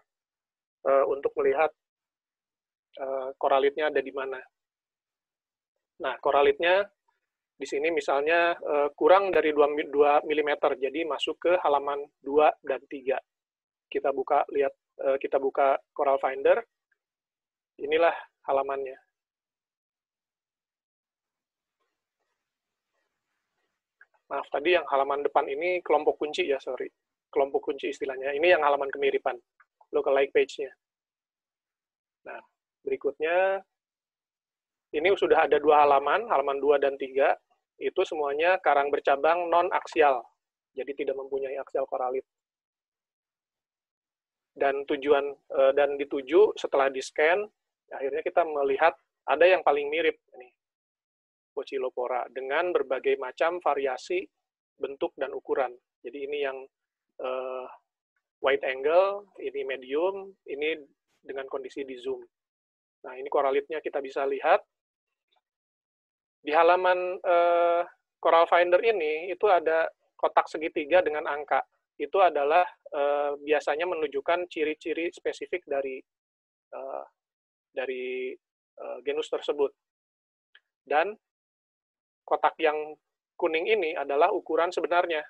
uh, untuk melihat uh, koralitnya ada di mana. Nah, koralitnya di sini misalnya uh, kurang dari 2, 2 mm, jadi masuk ke halaman 2 dan 3. Kita buka lihat uh, kita buka Coral Finder, inilah halamannya. Maaf, tadi yang halaman depan ini kelompok kunci ya, sorry. Kelompok kunci istilahnya. Ini yang halaman kemiripan, lookalike page-nya. Nah, berikutnya, ini sudah ada dua halaman, halaman 2 dan 3. Itu semuanya karang bercabang non-aksial, jadi tidak mempunyai aksial koralit dan tujuan eh, dan dituju setelah di scan akhirnya kita melihat ada yang paling mirip ini Pochilopora dengan berbagai macam variasi bentuk dan ukuran. Jadi ini yang uh, wide angle, ini medium, ini dengan kondisi di zoom. Nah ini koralitnya kita bisa lihat di halaman uh, Coral Finder ini itu ada kotak segitiga dengan angka. Itu adalah uh, biasanya menunjukkan ciri-ciri spesifik dari uh, dari uh, genus tersebut. Dan kotak yang kuning ini adalah ukuran sebenarnya.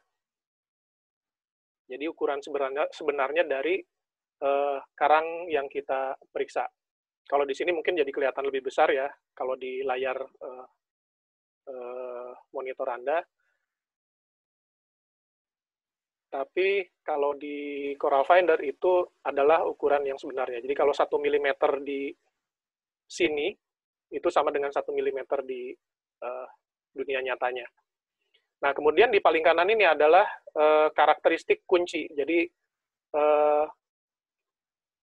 Jadi ukuran sebenarnya sebenarnya dari uh, karang yang kita periksa. Kalau di sini mungkin jadi kelihatan lebih besar ya, kalau di layar uh, uh, monitor Anda. Tapi kalau di Coral Finder itu adalah ukuran yang sebenarnya. Jadi kalau 1 mm di sini, itu sama dengan 1 mm di uh, dunia nyatanya. Nah, kemudian di paling kanan ini adalah uh, karakteristik kunci. Jadi, uh,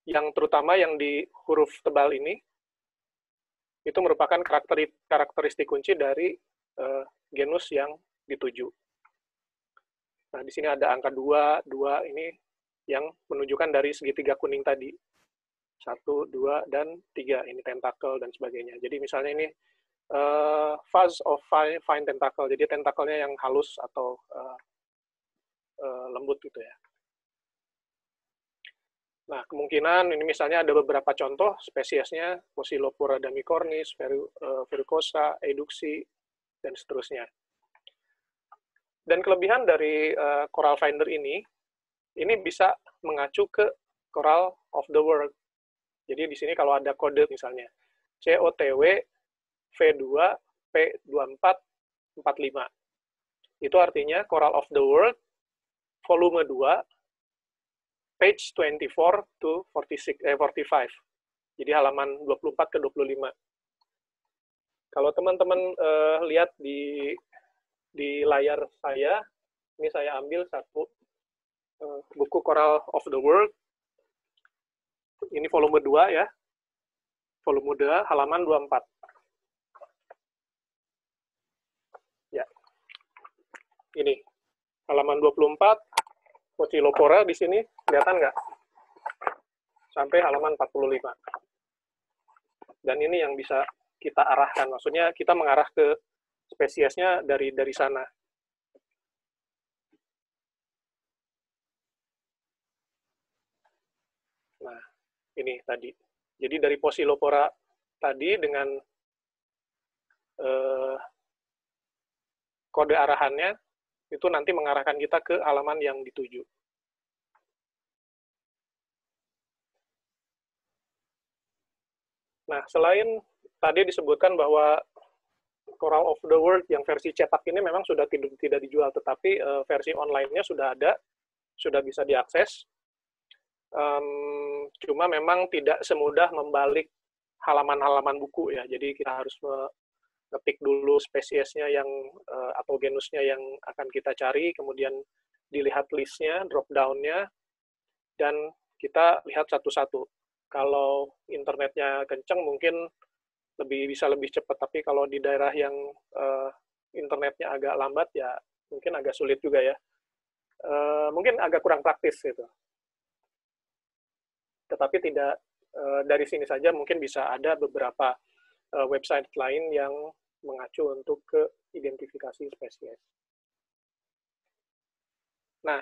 yang terutama yang di huruf tebal ini, itu merupakan karakteristik kunci dari uh, genus yang dituju. Nah, di sini ada angka 2, 2 ini yang menunjukkan dari segitiga kuning tadi. 1, 2, dan 3. Ini tentakel dan sebagainya. Jadi misalnya ini uh, fuzz of fine, fine tentacle. Jadi tentakelnya yang halus atau uh, uh, lembut gitu ya. Nah, kemungkinan ini misalnya ada beberapa contoh spesiesnya, Posilopora damicornis, Verrucosa, Eduxi, dan seterusnya. Dan kelebihan dari uh, Coral Finder ini, ini bisa mengacu ke Coral of the World. Jadi di sini kalau ada kode misalnya COTW V2 P2445. Itu artinya Coral of the World volume 2 page 24 to 46 eh 45. Jadi halaman 24 ke 25. Kalau teman-teman uh, lihat di di layar saya, ini saya ambil satu uh, buku Coral of the World. Ini volume 2 ya. Volume 2, halaman 24. Ya. Ini. Halaman 24, Pochilopora di sini, kelihatan nggak? Sampai halaman 45. Dan ini yang bisa kita arahkan. Maksudnya kita mengarah ke spesiesnya dari dari sana. Nah, ini tadi. Jadi dari Posilopora tadi dengan eh, kode arahannya itu nanti mengarahkan kita ke halaman yang dituju. Nah, selain tadi disebutkan bahwa Coral of the World yang versi cetak ini memang sudah tidak, tidak dijual, tetapi uh, versi online-nya sudah ada, sudah bisa diakses. Um, cuma memang tidak semudah membalik halaman-halaman buku ya, jadi kita harus ngetik dulu spesiesnya yang uh, atau genusnya yang akan kita cari, kemudian dilihat listnya, drop down-nya, dan kita lihat satu-satu. Kalau internetnya kenceng, mungkin lebih bisa lebih cepat. Tapi kalau di daerah yang uh, internetnya agak lambat ya mungkin agak sulit juga ya. Uh, mungkin agak kurang praktis gitu. Tetapi tidak uh, dari sini saja mungkin bisa ada beberapa uh, website lain yang mengacu untuk ke identifikasi spesies. Nah,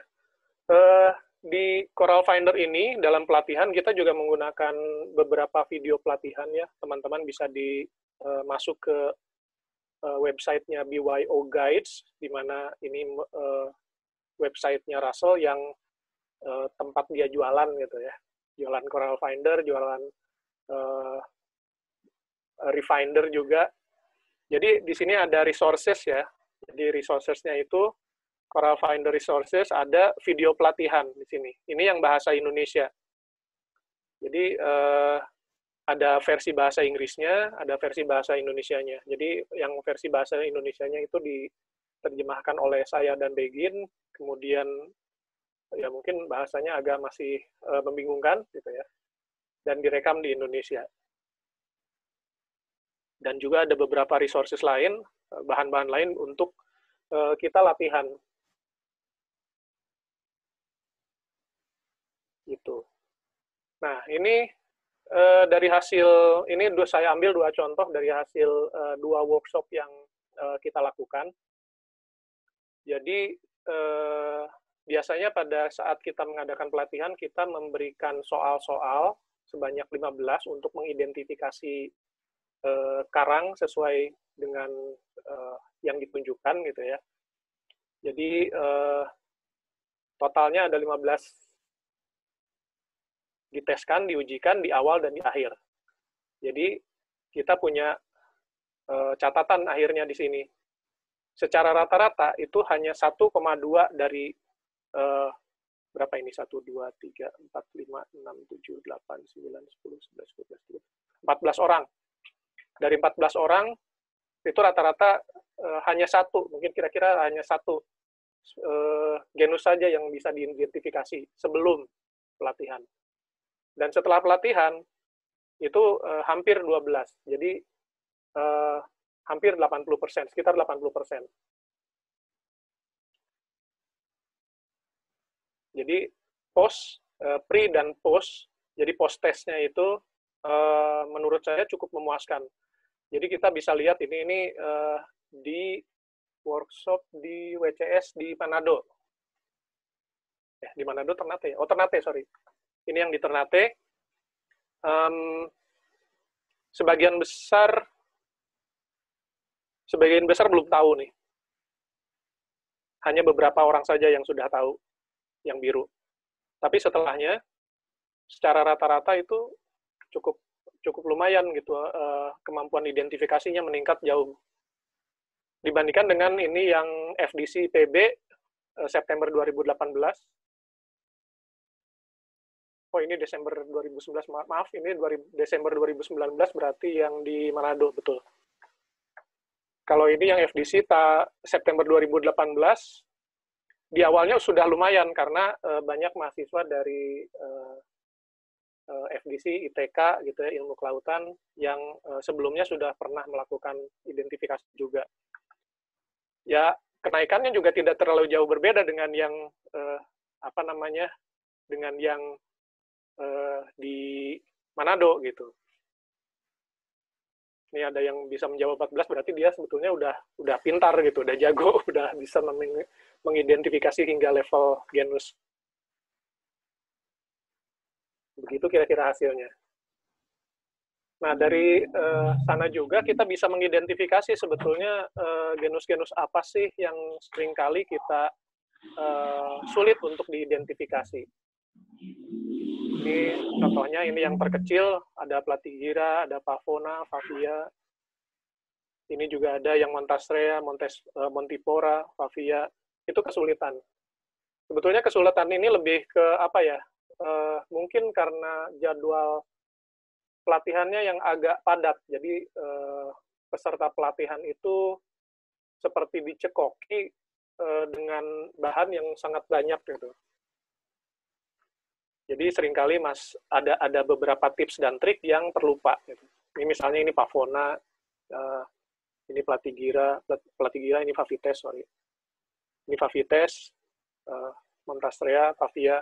uh, di Coral Finder ini dalam pelatihan kita juga menggunakan beberapa video pelatihan ya. Teman-teman bisa di uh, masuk ke uh, websitenya BYO Guides di mana ini uh, websitenya Russell yang uh, tempat dia jualan gitu ya. Jualan Coral Finder jualan uh, Refinder juga. Jadi di sini ada resources ya. Jadi resourcesnya itu Coral Finder Resources ada video pelatihan di sini. Ini yang bahasa Indonesia. Jadi uh, ada versi bahasa Inggrisnya, ada versi bahasa Indonesianya. Jadi yang versi bahasa Indonesianya itu diterjemahkan oleh saya dan Begin, kemudian ya mungkin bahasanya agak masih uh, membingungkan gitu ya, dan direkam di Indonesia. Dan juga ada beberapa resources lain, eh, bahan-bahan lain untuk uh, kita latihan gitu. Nah, ini uh, dari hasil ini dua saya ambil dua contoh dari hasil uh, dua workshop yang uh, kita lakukan. Jadi uh, biasanya pada saat kita mengadakan pelatihan kita memberikan soal-soal sebanyak 15 untuk mengidentifikasi uh, karang sesuai dengan uh, yang ditunjukkan gitu ya. Jadi uh, totalnya ada 15 diteskan, diujikan di awal dan di akhir. Jadi kita punya uh, catatan akhirnya di sini. Secara rata-rata itu hanya 1,2 dari uh, berapa ini? 1, 2, 3, 4, 5, 6, 7, 8, 9, 10, 11, 12, 13, 14 orang. Dari 14 orang, itu rata-rata uh, hanya satu, mungkin kira-kira hanya satu uh, genus saja yang bisa diidentifikasi sebelum pelatihan. Dan setelah pelatihan, itu uh, hampir 12. Jadi, uh, hampir 80 persen, sekitar 80 persen. Jadi post, pre dan post, jadi post testnya itu menurut saya cukup memuaskan. Jadi kita bisa lihat ini ini uh, di workshop di WCS di Manado. Eh, di Manado Ternate ya? Oh, Ternate, sorry. Ini yang di Ternate. Um, sebagian besar sebagian besar belum tahu nih. Hanya beberapa orang saja yang sudah tahu yang biru. Tapi setelahnya secara rata-rata itu cukup cukup lumayan gitu uh, kemampuan identifikasinya meningkat jauh dibandingkan dengan ini yang FDC PB uh, September 2018 oh ini Desember 2019 maaf ini 2000, Desember 2019 berarti yang di Manado betul kalau ini yang FDC ta, September 2018 di awalnya sudah lumayan karena uh, banyak mahasiswa dari uh, uh, eh, FDC, ITK gitu ya, ilmu kelautan yang sebelumnya sudah pernah melakukan identifikasi juga. Ya, kenaikannya juga tidak terlalu jauh berbeda dengan yang uh, apa namanya? dengan yang uh, di Manado gitu. Ini ada yang bisa menjawab 14 berarti dia sebetulnya udah udah pintar gitu, udah jago, udah bisa mengidentifikasi hingga level genus. Begitu kira-kira hasilnya. Nah, dari uh, sana juga kita bisa mengidentifikasi sebetulnya eh, genus-genus uh, apa sih yang sering kali kita uh, sulit untuk diidentifikasi. Ini contohnya ini yang terkecil, ada Platigira, ada Pavona, Favia. Ini juga ada yang Montastrea, Montes, uh, Montipora, Favia. Itu kesulitan. Sebetulnya kesulitan ini lebih ke apa ya? uh, mungkin karena jadwal pelatihannya yang agak padat, jadi uh, peserta pelatihan itu seperti dicekoki dengan bahan yang sangat banyak gitu. Jadi sering kali mas ada ada beberapa tips dan trik yang terlupa. Gitu. Ini misalnya ini pavona, uh, ini platigira, platigira ini favites sorry, ini favites, uh, montastrea, pavia,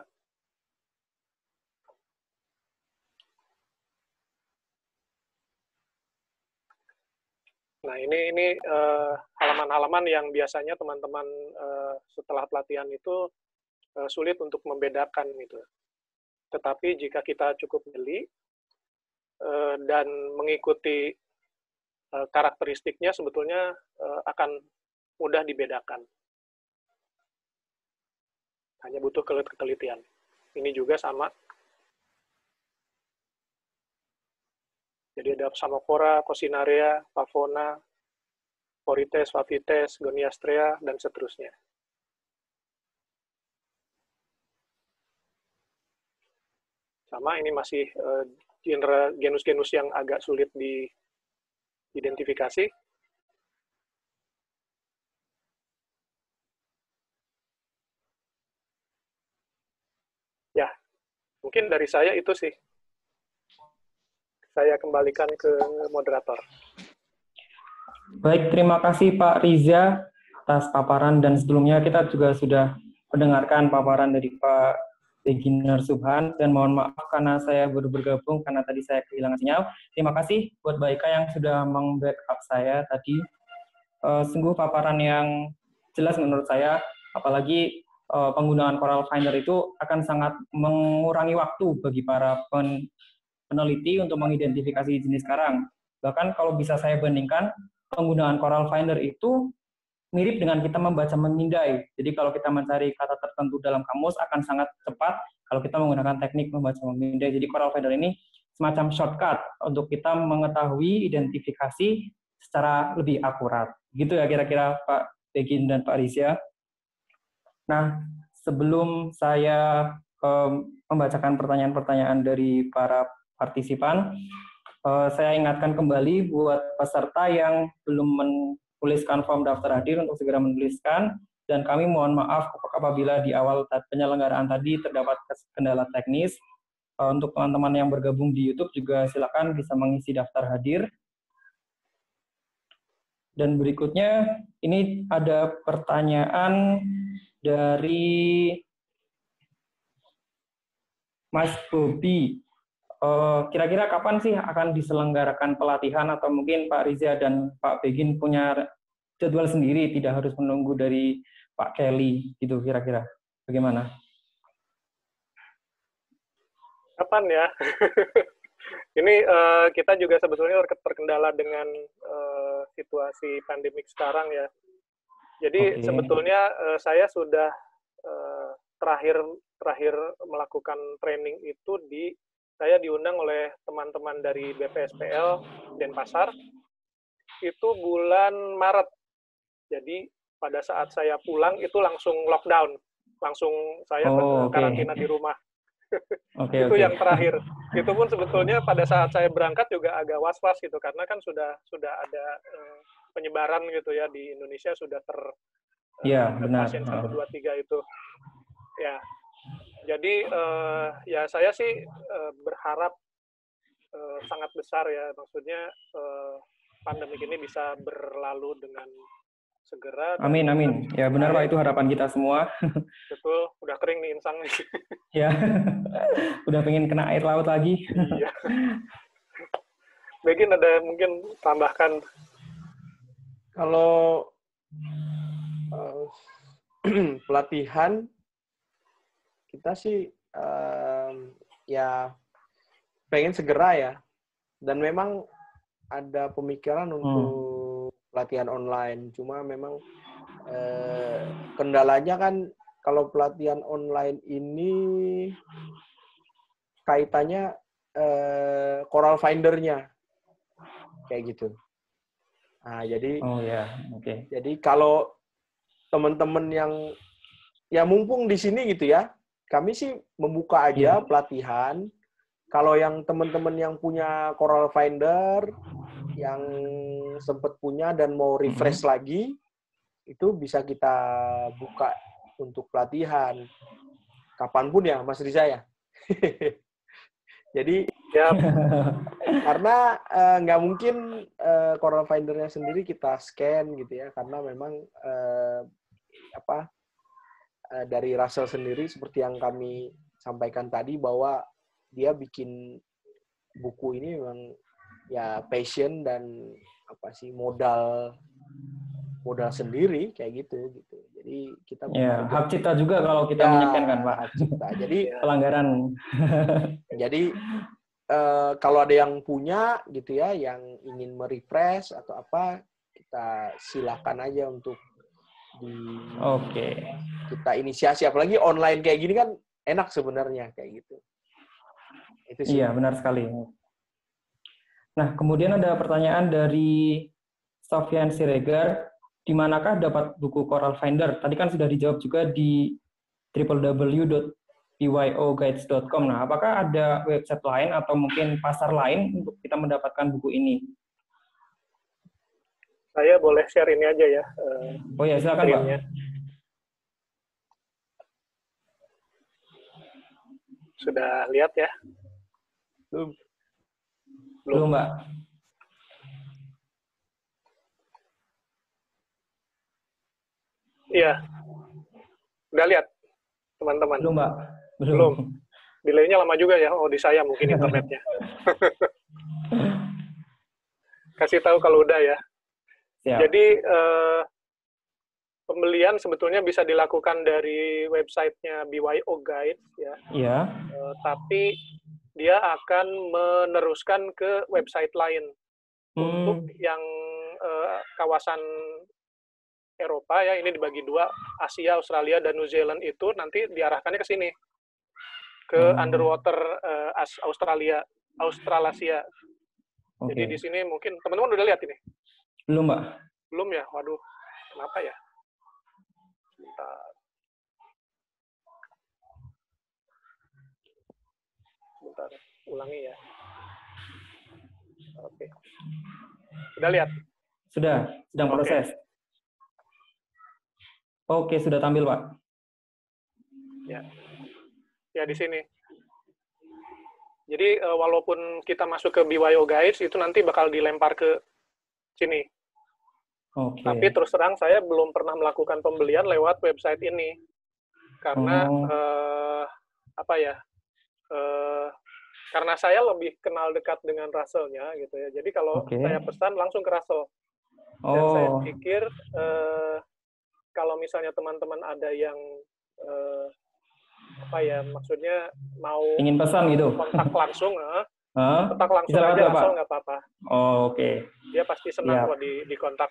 Nah, ini ini halaman halaman-halaman yang biasanya teman-teman setelah pelatihan itu sulit untuk membedakan gitu. Tetapi jika kita cukup jeli uh, dan mengikuti uh, karakteristiknya sebetulnya uh, akan mudah dibedakan. Hanya butuh ketelitian. Ini juga sama Jadi ada Samokora, Cosinarea, Pavona, Porites, Favites, Goniastrea, dan seterusnya. Sama ini masih uh, genre genus-genus yang agak sulit diidentifikasi. Ya, mungkin dari saya itu sih saya kembalikan ke moderator. Baik, terima kasih Pak Riza atas paparan dan sebelumnya kita juga sudah mendengarkan paparan dari Pak Beginner Subhan dan mohon maaf karena saya baru bergabung karena tadi saya kehilangan sinyal. Terima kasih buat Baika yang sudah meng-backup saya tadi. Uh, sungguh paparan yang jelas menurut saya, apalagi uh, penggunaan Coral Finder itu akan sangat mengurangi waktu bagi para pen peneliti untuk mengidentifikasi jenis karang. Bahkan kalau bisa saya bandingkan, penggunaan Coral Finder itu mirip dengan kita membaca memindai. Jadi kalau kita mencari kata tertentu dalam kamus akan sangat cepat kalau kita menggunakan teknik membaca memindai. Jadi Coral Finder ini semacam shortcut untuk kita mengetahui identifikasi secara lebih akurat. Gitu ya kira-kira Pak Begin dan Pak Rizya. Nah, sebelum saya um, membacakan pertanyaan-pertanyaan dari para partisipan, uh, saya ingatkan kembali buat peserta yang belum menuliskan form daftar hadir untuk segera menuliskan dan kami mohon maaf apabila di awal penyelenggaraan tadi terdapat kendala teknis. Uh, untuk teman-teman yang bergabung di YouTube juga silakan bisa mengisi daftar hadir. Dan berikutnya ini ada pertanyaan dari Mas Bobi. Eh, kira-kira kapan sih akan diselenggarakan pelatihan atau mungkin Pak Riza dan Pak Begin punya jadwal sendiri, tidak harus menunggu dari Pak Kelly gitu kira-kira. Bagaimana? Kapan ya? Ini uh, kita juga sebetulnya terkendala dengan uh, situasi pandemik sekarang ya. Jadi okay. sebetulnya uh, saya sudah uh, terakhir terakhir melakukan training itu di saya diundang oleh teman-teman dari BPSPL Denpasar itu bulan Maret. Jadi pada saat saya pulang itu langsung lockdown, langsung saya oh, okay. karantina di rumah. Okay, itu okay. yang terakhir. Itu pun sebetulnya pada saat saya berangkat juga agak was-was gitu karena kan sudah sudah ada uh, penyebaran gitu ya di Indonesia sudah ter uh, benar. pasien satu dua tiga itu. Ya, jadi uh, ya saya sih uh, berharap uh, sangat besar ya, maksudnya uh, pandemi ini bisa berlalu dengan segera. Amin, amin. Ya benar Pak, itu harapan kita semua. Betul, udah kering nih insang. ya, udah pengen kena air laut lagi. iya. Begin ada mungkin tambahkan. Kalau uh, pelatihan kita sih um, ya pengen segera ya dan memang ada pemikiran hmm. untuk hmm. pelatihan online cuma memang eh, kendalanya kan kalau pelatihan online ini kaitannya eh, Coral Finder-nya kayak gitu. Nah, jadi Oh ya, oke. Okay. Jadi kalau teman-teman yang ya mumpung di sini gitu ya, kami sih membuka aja yeah. pelatihan. Kalau yang teman-teman yang punya Coral Finder, yang sempat punya dan mau refresh mm -hmm. lagi, itu bisa kita buka untuk pelatihan. Kapan pun ya, Mas Riza ya. Jadi ya karena eh, nggak uh, mungkin uh, Coral Finder-nya sendiri kita scan gitu ya, karena memang uh, apa Eh, dari Russell sendiri seperti yang kami sampaikan tadi bahwa dia bikin buku ini memang ya passion dan apa sih modal modal sendiri kayak gitu gitu. Jadi kita ya, hak cipta juga kalau kita ya, menyekan kan Pak. Hak cipta. Jadi pelanggaran. jadi uh, kalau ada yang punya gitu ya yang ingin merefresh atau apa kita silakan aja untuk Oke. Okay. Kita inisiasi apalagi online kayak gini kan enak sebenarnya kayak gitu. Itu sih. Iya, benar sekali. Nah, kemudian ada pertanyaan dari Sofian Siregar, di manakah dapat buku Coral Finder? Tadi kan sudah dijawab juga di www.byoguides.com. Nah, apakah ada website lain atau mungkin pasar lain untuk kita mendapatkan buku ini? Saya boleh share ini aja ya. Uh, oh ya, silakan Pak. Sudah lihat ya? Belum. Belum, Mbak. Iya. Udah lihat, teman-teman? Belum, Mbak. Belum. Belum. Delaynya lama juga ya. Oh, di saya mungkin internetnya. Kasih tahu kalau udah ya. Siap. Jadi uh, pembelian sebetulnya bisa dilakukan dari websitenya BYO Guide ya. Iya. Uh, tapi dia akan meneruskan ke website lain. Untuk yang uh, kawasan Eropa ya ini dibagi dua Asia, Australia dan New Zealand itu nanti diarahkannya ke sini ke hmm. underwater uh, Australia, Australasia. Okay. Jadi di sini mungkin teman-teman udah lihat ini? Belum, Mbak. Belum ya? Waduh, kenapa ya? Bentar. Bentar, ulangi ya. Oke. Sudah lihat? Sudah, sedang okay. proses. Oke, sudah tampil, Pak. Ya. Ya, di sini. Jadi, uh, walaupun kita masuk ke BYO Guides, itu nanti bakal dilempar ke sini. Okay. Tapi terus terang saya belum pernah melakukan pembelian lewat website ini karena oh. uh, apa ya? Uh, karena saya lebih kenal dekat dengan Russell-nya gitu ya. Jadi kalau okay. saya pesan langsung ke Russell. Dan oh. saya pikir uh, kalau misalnya teman-teman ada yang uh, apa ya maksudnya mau ingin pesan gitu kontak langsung uh, huh? kontak langsung Bisa aja asal nggak apa-apa. Oh, oke. Okay. dia pasti senang kok di di kontak.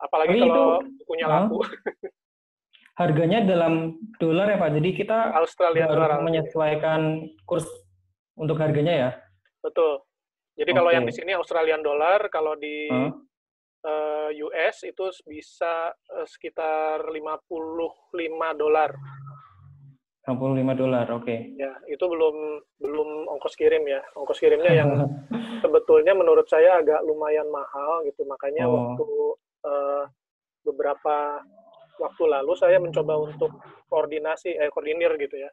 Apalagi Tapi kalau itu, punya laku. Harganya dalam dolar ya pak? Jadi kita Australia harus dolar. menyesuaikan kurs untuk harganya ya? Betul. Jadi okay. kalau yang di sini Australian dollar kalau di huh? uh, eh, US itu bisa uh, sekitar 55 dolar 65 dolar, oke. Okay. Ya, itu belum belum ongkos kirim ya. Ongkos kirimnya yang sebetulnya menurut saya agak lumayan mahal gitu. Makanya oh. waktu uh, beberapa waktu lalu saya mencoba untuk koordinasi, eh koordinir gitu ya.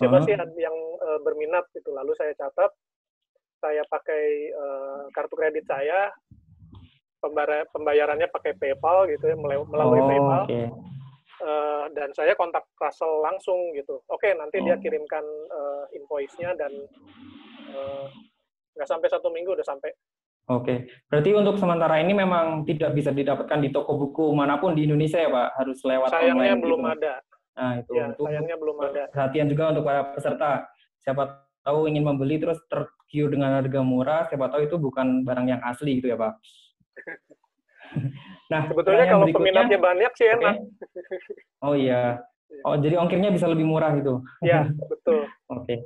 Siapa uh -huh. sih yang uh, berminat gitu. Lalu saya catat, saya pakai uh, kartu kredit saya, pembayarannya pakai PayPal gitu ya, melalui oh, PayPal. Okay uh, dan saya kontak Russell langsung gitu. Oke, okay, nanti oh. dia kirimkan uh, invoice-nya dan uh, nggak sampai satu minggu udah sampai. Oke, okay. berarti untuk sementara ini memang tidak bisa didapatkan di toko buku mana pun di Indonesia ya Pak, harus lewat sayangnya online. Sayangnya belum gitu. ada. Nah itu ya, untuk sayangnya belum ada. Perhatian juga untuk para peserta. Siapa tahu ingin membeli terus tergiur dengan harga murah, siapa tahu itu bukan barang yang asli gitu ya Pak. Nah, sebetulnya kalau peminatnya banyak sih enak. Okay. Oh iya. Oh, jadi ongkirnya bisa lebih murah gitu. Iya, betul. Oke. Okay.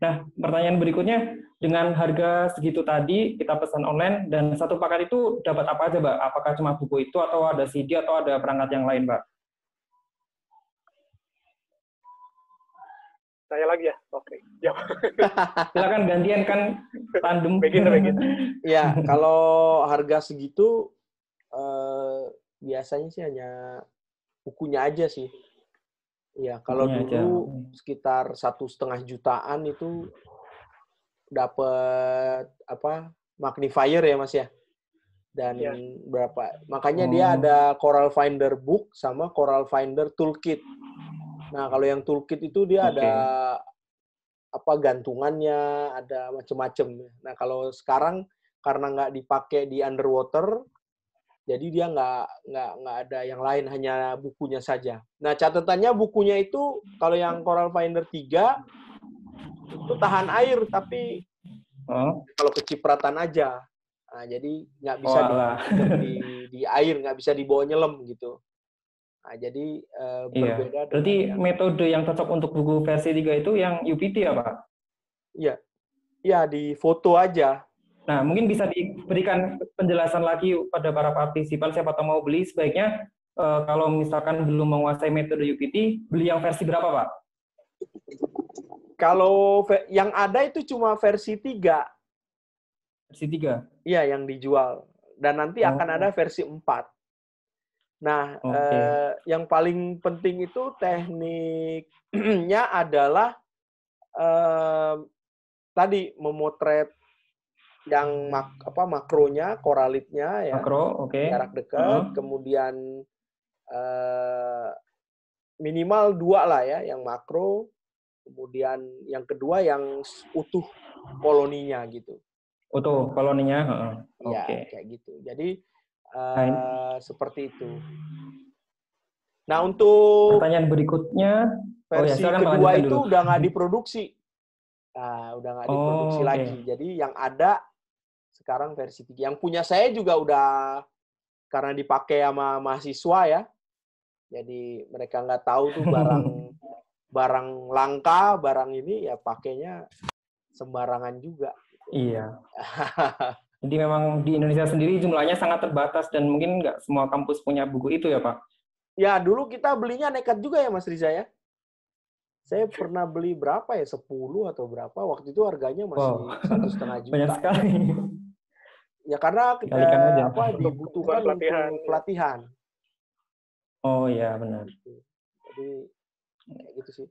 Nah, pertanyaan berikutnya, dengan harga segitu tadi, kita pesan online, dan satu paket itu dapat apa aja, Mbak? Apakah cuma buku itu, atau ada CD, atau ada perangkat yang lain, Mbak? Saya lagi ya? Oke. Okay. Silakan gantian kan tandem. Begitu, begitu. Ya, kalau harga segitu, eh, biasanya sih hanya bukunya aja sih. Ya, kalau bukunya dulu aja. sekitar satu setengah jutaan itu dapat apa magnifier ya mas ya dan ya. berapa makanya oh. dia ada Coral Finder book sama Coral Finder toolkit nah kalau yang toolkit itu dia okay. ada apa gantungannya ada macam-macam nah kalau sekarang karena nggak dipakai di underwater jadi dia nggak nggak nggak ada yang lain, hanya bukunya saja. Nah catatannya bukunya itu kalau yang Coral Finder 3 itu tahan air, tapi kalau kecipratan aja. Nah, jadi nggak bisa oh, di, di, di air, nggak bisa dibawa nyelam gitu. Nah, jadi uh, berbeda. Iya. Berarti yang... metode yang cocok untuk buku versi 3 itu yang UPT ya Pak? Iya. Iya, di foto aja. Nah, mungkin bisa diberikan penjelasan lagi pada para partisipan siapa tahu mau beli sebaiknya uh, kalau misalkan belum menguasai metode UPT, beli yang versi berapa, Pak? Kalau yang ada itu cuma versi 3. Versi 3? Iya, yang dijual. Dan nanti oh. akan ada versi 4. Nah, okay. eh, yang paling penting itu tekniknya adalah eh, tadi memotret yang mak apa makronya, koralitnya ya. Makro, oke. Okay. Jarak dekat, uh -huh. kemudian uh, minimal dua lah ya, yang makro, kemudian yang kedua yang utuh koloninya gitu. Utuh koloninya, uh -huh. ya okay. kayak gitu. Jadi uh, seperti itu. Nah untuk pertanyaan berikutnya, versi oh ya, kedua itu dulu. udah nggak diproduksi. Nah, udah nggak diproduksi oh, okay. lagi. Jadi yang ada sekarang versi 3. Yang punya saya juga udah karena dipakai sama mahasiswa ya. Jadi mereka nggak tahu tuh barang barang langka, barang ini ya pakainya sembarangan juga. Iya. Jadi memang di Indonesia sendiri jumlahnya sangat terbatas dan mungkin nggak semua kampus punya buku itu ya Pak? Ya dulu kita belinya nekat juga ya Mas Riza ya. Saya pernah beli berapa ya? 10 atau berapa? Waktu itu harganya masih satu setengah juta. Banyak sekali. Ya karena kita aja. apa dibutuhkan pelatihan. untuk pelatihan. Oh iya benar. Jadi kayak gitu sih.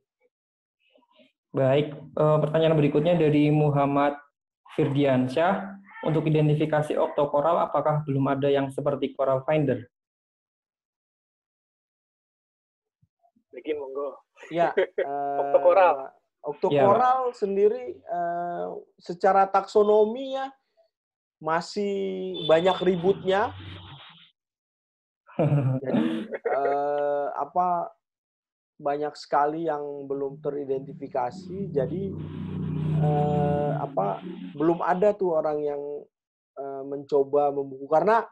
Baik, eh, pertanyaan berikutnya dari Muhammad Firdiansyah. Untuk identifikasi oktokoral, apakah belum ada yang seperti Coral Finder? Begin monggo. Ya. Oktokoral. eh, Oktokoral sendiri eh, secara taksonomi ya masih banyak ributnya. Jadi eh, apa banyak sekali yang belum teridentifikasi. Jadi eh, apa belum ada tuh orang yang eh, mencoba membuku karena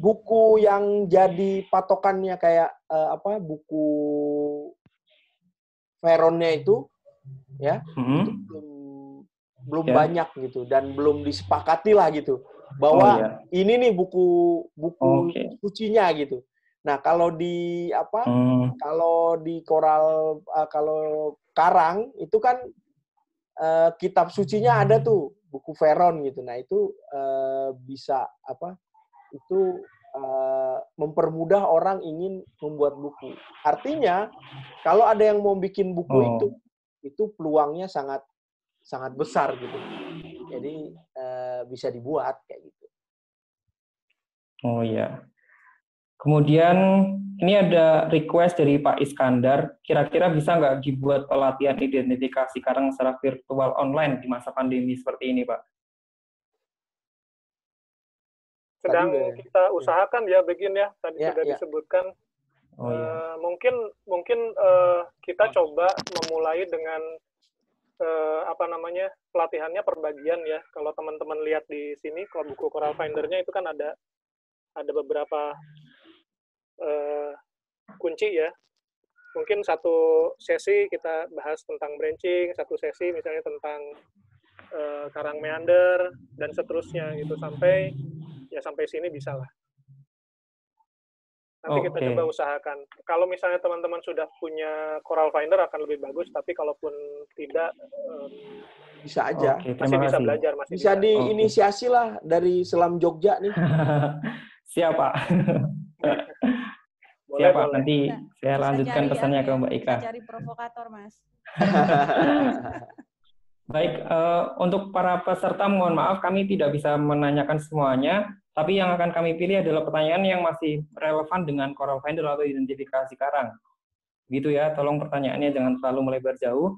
buku yang jadi patokannya kayak eh, apa buku Veronnya itu ya Hmm? itu belum belum Ya. banyak gitu dan belum disepakati lah gitu Oh bahwa iya. ini nih buku buku Oke. sucinya gitu. Nah kalau di apa Hmm. kalau di koral uh, kalau karang itu kan uh, kitab sucinya ada tuh buku Veron gitu. Nah itu uh, bisa apa itu uh, mempermudah orang ingin membuat buku. Artinya kalau ada yang mau bikin buku Oh. itu itu peluangnya sangat sangat besar gitu. Jadi uh, bisa dibuat kayak gitu. Oh iya. Kemudian ini ada request dari Pak Iskandar. Kira-kira bisa nggak dibuat pelatihan identifikasi karang secara virtual online di masa pandemi seperti ini, Pak? Sedang kita usahakan ya begin ya tadi Ya, sudah ya. disebutkan. Oh iya. Eh, mungkin mungkin eh, kita coba memulai dengan eh, apa namanya pelatihannya perbagian ya. Kalau teman-teman lihat di sini kalau buku Coral Finder-nya itu kan ada ada beberapa eh, kunci ya. Mungkin satu sesi kita bahas tentang branching, satu sesi misalnya tentang eh, karang meander dan seterusnya gitu sampai ya sampai sini bisa lah. Nanti kita Oke. coba usahakan. Kalau misalnya teman-teman sudah punya Coral Finder akan lebih bagus, tapi kalaupun tidak em, Bisa aja. Oke, masih bisa kasih. belajar, masih Bisa bisa. diinisiasi lah dari Selam Jogja nih. Siap, Pak. Boleh, Siap, Pak. boleh. Nanti Bisa- saya Bisa lanjutkan cari pesannya ke ya, Mbak Ika. Cari provokator, Mas. Baik, eh, untuk para peserta mohon maaf kami tidak bisa menanyakan semuanya, tapi yang akan kami pilih adalah pertanyaan yang masih relevan dengan Coral Finder atau identifikasi karang. Gitu ya, tolong pertanyaannya jangan terlalu melebar jauh.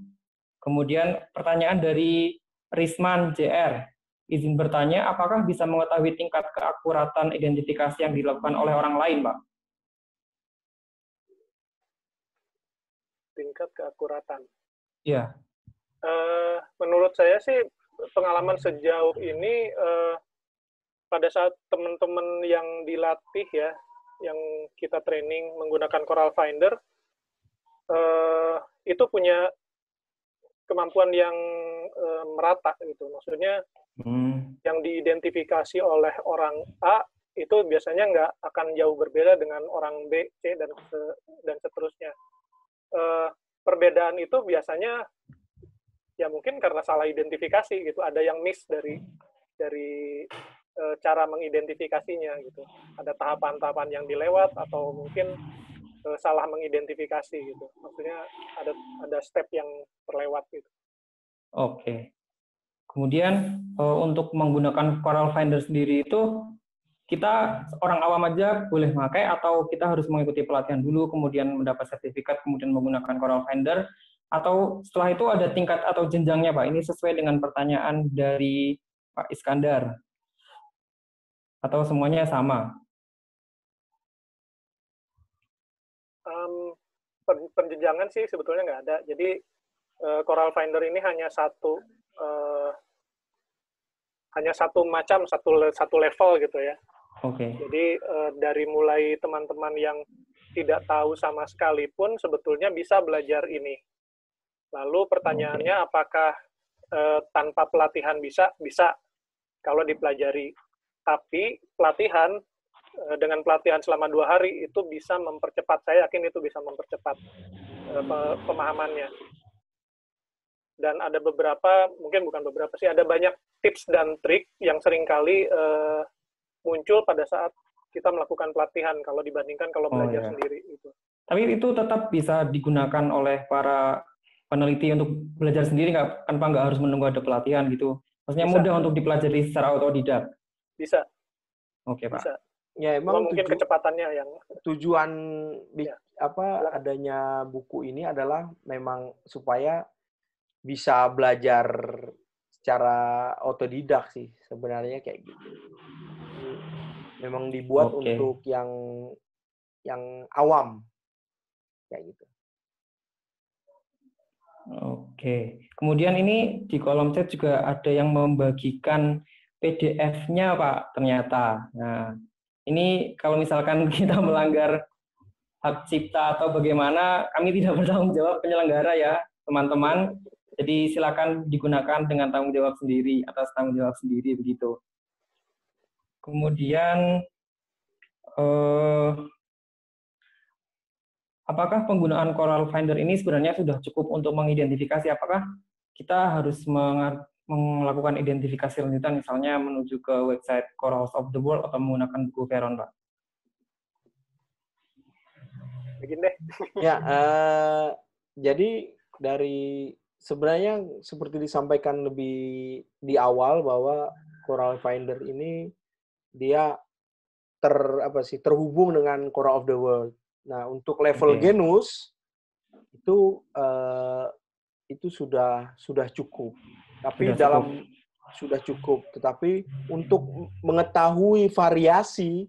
Kemudian pertanyaan dari Risman JR. Izin bertanya, apakah bisa mengetahui tingkat keakuratan identifikasi yang dilakukan oleh orang lain, Pak? Tingkat keakuratan. Iya. Eh, menurut saya sih pengalaman sejauh ini eh, pada saat teman-teman yang dilatih ya, yang kita training menggunakan Coral Finder, eh, itu punya kemampuan yang eh, merata gitu. Maksudnya Hmm. yang diidentifikasi oleh orang A itu biasanya nggak akan jauh berbeda dengan orang B, C dan dan seterusnya. Eh, perbedaan itu biasanya ya mungkin karena salah identifikasi gitu. Ada yang miss dari dari eh, cara mengidentifikasinya gitu. Ada tahapan-tahapan yang dilewat atau mungkin eh, salah mengidentifikasi gitu. Maksudnya ada ada step yang terlewat gitu. Oke. Kemudian eh, untuk menggunakan Coral Finder sendiri itu kita orang awam aja boleh pakai atau kita harus mengikuti pelatihan dulu kemudian mendapat sertifikat kemudian menggunakan Coral Finder atau setelah itu ada tingkat atau jenjangnya Pak. Ini sesuai dengan pertanyaan dari Pak Iskandar. Atau semuanya sama? Um, pen- penjenjangan sih sebetulnya nggak ada. Jadi eh, Coral Finder ini hanya satu eh, hanya satu macam, satu satu level gitu ya. Oke. Okay. Jadi uh, dari mulai teman-teman yang tidak tahu sama sekali pun sebetulnya bisa belajar ini. Lalu pertanyaannya okay. apakah uh, tanpa pelatihan bisa? Bisa kalau dipelajari. Tapi pelatihan uh, dengan pelatihan selama dua hari itu bisa mempercepat. Saya yakin itu bisa mempercepat uh, pemahamannya. Dan ada beberapa, mungkin bukan beberapa sih, ada banyak tips dan trik yang sering kali uh, muncul pada saat kita melakukan pelatihan kalau dibandingkan kalau oh, belajar oh, iya. sendiri itu. Tapi itu tetap bisa digunakan oleh para peneliti untuk belajar sendiri nggak tanpa nggak harus menunggu ada pelatihan gitu. Maksudnya bisa. mudah untuk dipelajari secara otodidak. Bisa. Oke, Pak. Bisa. Ya, emang mungkin tuju kecepatannya yang tujuan di ya. apa adanya buku ini adalah memang supaya bisa belajar secara otodidak sih sebenarnya kayak gitu memang dibuat okay. untuk yang yang awam kayak gitu. Oke. Kemudian ini di kolom chat juga ada yang membagikan PDF-nya, Pak, ternyata. Nah, ini kalau misalkan kita melanggar hak cipta atau bagaimana, kami tidak bertanggung jawab penyelenggara ya, teman-teman. Jadi silakan digunakan dengan tanggung jawab sendiri, atas tanggung jawab sendiri begitu. Kemudian, eh, apakah penggunaan Coral Finder ini sebenarnya sudah cukup untuk mengidentifikasi apakah kita harus melakukan identifikasi lanjutan, misalnya menuju ke website Corals of the World atau menggunakan buku Veron, Pak? Begini deh. ya, uh, jadi dari sebenarnya seperti disampaikan lebih di awal bahwa Coral Finder ini dia ter apa sih terhubung dengan Core of the World. Nah, untuk level okay. genus itu uh, itu sudah sudah cukup. Tapi sudah dalam cukup. sudah cukup, tetapi untuk mengetahui variasi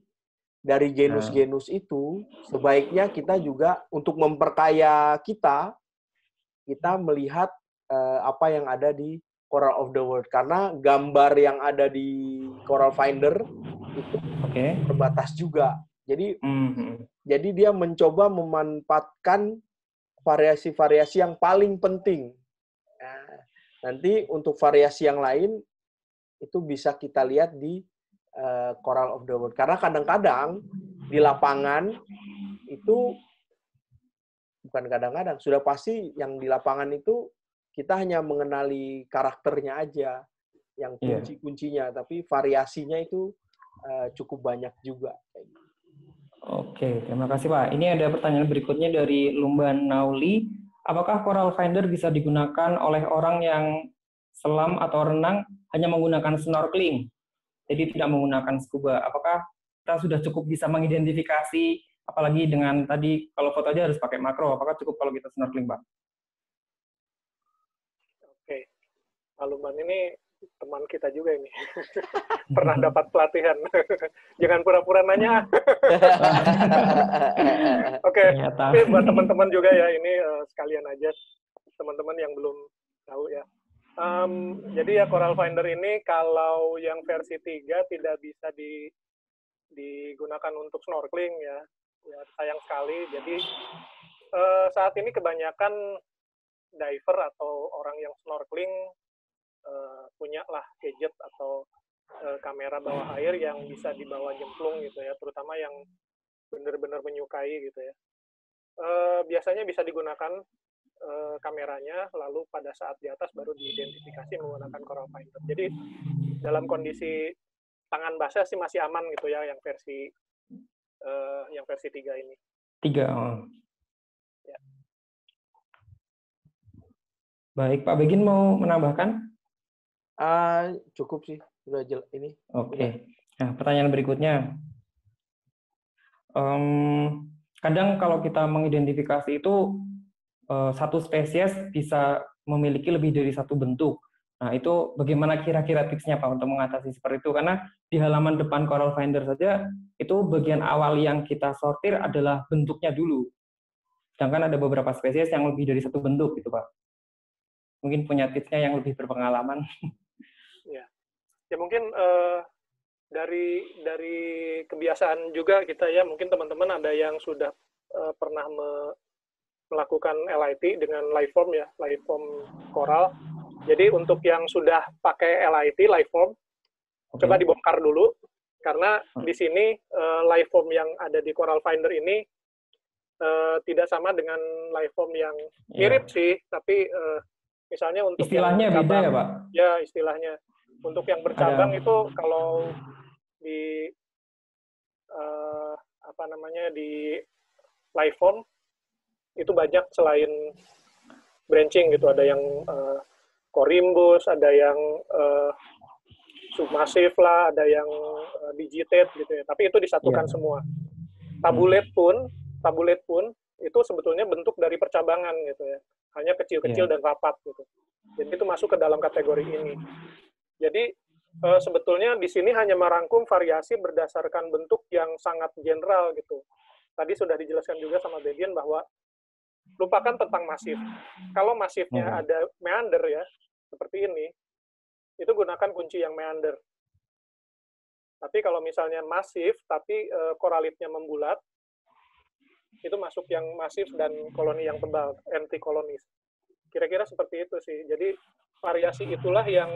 dari genus-genus nah. itu sebaiknya kita juga untuk memperkaya kita kita melihat uh, apa yang ada di Coral of the World karena gambar yang ada di Coral Finder itu okay. terbatas juga. Jadi mm-hmm. jadi dia mencoba memanfaatkan variasi-variasi yang paling penting. Nanti untuk variasi yang lain itu bisa kita lihat di uh, Coral of the World karena kadang-kadang di lapangan itu bukan kadang-kadang sudah pasti yang di lapangan itu kita hanya mengenali karakternya aja yang iya. kunci-kuncinya, tapi variasinya itu uh, cukup banyak juga. Oke, terima kasih Pak. Ini ada pertanyaan berikutnya dari Lumban Nauli. Apakah Coral Finder bisa digunakan oleh orang yang selam atau renang hanya menggunakan snorkeling, jadi tidak menggunakan scuba? Apakah kita sudah cukup bisa mengidentifikasi, apalagi dengan tadi kalau foto aja harus pakai makro, apakah cukup kalau kita snorkeling, Pak? Aluman ini teman kita juga ini. Pernah dapat pelatihan. Jangan pura-pura nanya. Oke, okay. tapi buat teman-teman juga ya, ini uh, sekalian aja teman-teman yang belum tahu ya. Um, jadi ya Coral Finder ini kalau yang versi 3 tidak bisa di, digunakan untuk snorkeling ya. Ya sayang sekali. Jadi uh, saat ini kebanyakan diver atau orang yang snorkeling uh, punya lah gadget atau uh, kamera bawah air yang bisa dibawa jemplung gitu ya, terutama yang benar-benar menyukai gitu ya. Uh, biasanya bisa digunakan uh, kameranya, lalu pada saat di atas baru diidentifikasi menggunakan Coral Finder. Jadi dalam kondisi tangan basah sih masih aman gitu ya, yang versi uh, yang versi tiga ini. Tiga. Oh. Ya. Baik, Pak Begin mau menambahkan? Uh, cukup sih, sudah jel ini. Oke. Okay. Nah, pertanyaan berikutnya. Um, kadang kalau kita mengidentifikasi itu uh, satu spesies bisa memiliki lebih dari satu bentuk. Nah, itu bagaimana kira-kira tipsnya Pak untuk mengatasi seperti itu? Karena di halaman depan Coral Finder saja, itu bagian awal yang kita sortir adalah bentuknya dulu. Sedangkan ada beberapa spesies yang lebih dari satu bentuk, gitu Pak. Mungkin punya tipsnya yang lebih berpengalaman. ya mungkin uh, dari dari kebiasaan juga kita ya mungkin teman-teman ada yang sudah uh, pernah me, melakukan LIT dengan Liveform ya Liveform Coral. Jadi untuk yang sudah pakai LIT Liveform okay. coba dibongkar dulu karena hmm. di sini uh, Liveform yang ada di Coral Finder ini uh, tidak sama dengan Liveform yang iya. mirip yeah. sih, tapi uh, misalnya untuk istilahnya beda ya pak? Ya istilahnya untuk yang bercabang ada. itu kalau di uh, apa namanya di live form itu banyak selain branching gitu. Ada yang uh, corimbus ada yang uh, submasif lah ada yang uh, digitate gitu ya. Tapi itu disatukan yeah. semua. Tabulet pun tabulet pun itu sebetulnya bentuk dari percabangan gitu ya. Hanya kecil-kecil yeah. dan rapat gitu. Jadi itu masuk ke dalam kategori ini jadi uh, sebetulnya di sini hanya merangkum variasi berdasarkan bentuk yang sangat general gitu. Tadi sudah dijelaskan juga sama Bedian bahwa lupakan tentang masif. Kalau masifnya hmm. ada meander ya, seperti ini, itu gunakan kunci yang meander. Tapi kalau misalnya masif, tapi uh, koralitnya membulat, itu masuk yang masif dan koloni yang tebal, anti kolonis. Kira-kira seperti itu sih. Jadi variasi itulah yang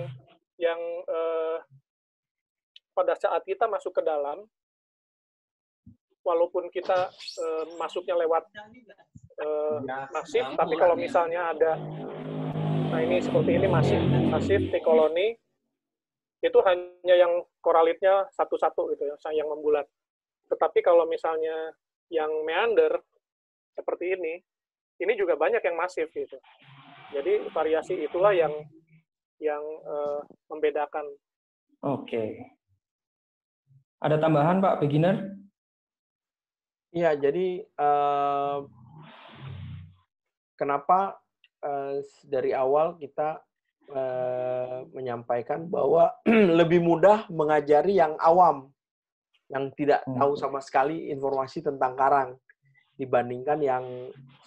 yang uh, pada saat kita masuk ke dalam, walaupun kita uh, masuknya lewat uh, masif, tapi kalau misalnya ada, nah ini seperti ini masif, masif T koloni, itu hanya yang koralitnya satu-satu gitu ya, yang membulat. Tetapi kalau misalnya yang meander seperti ini, ini juga banyak yang masif gitu. Jadi variasi itulah yang yang uh, membedakan. Oke. Ada tambahan Pak beginner? Iya, jadi uh, kenapa uh, dari awal kita uh, menyampaikan bahwa lebih mudah mengajari yang awam, yang tidak hmm. tahu sama sekali informasi tentang karang dibandingkan yang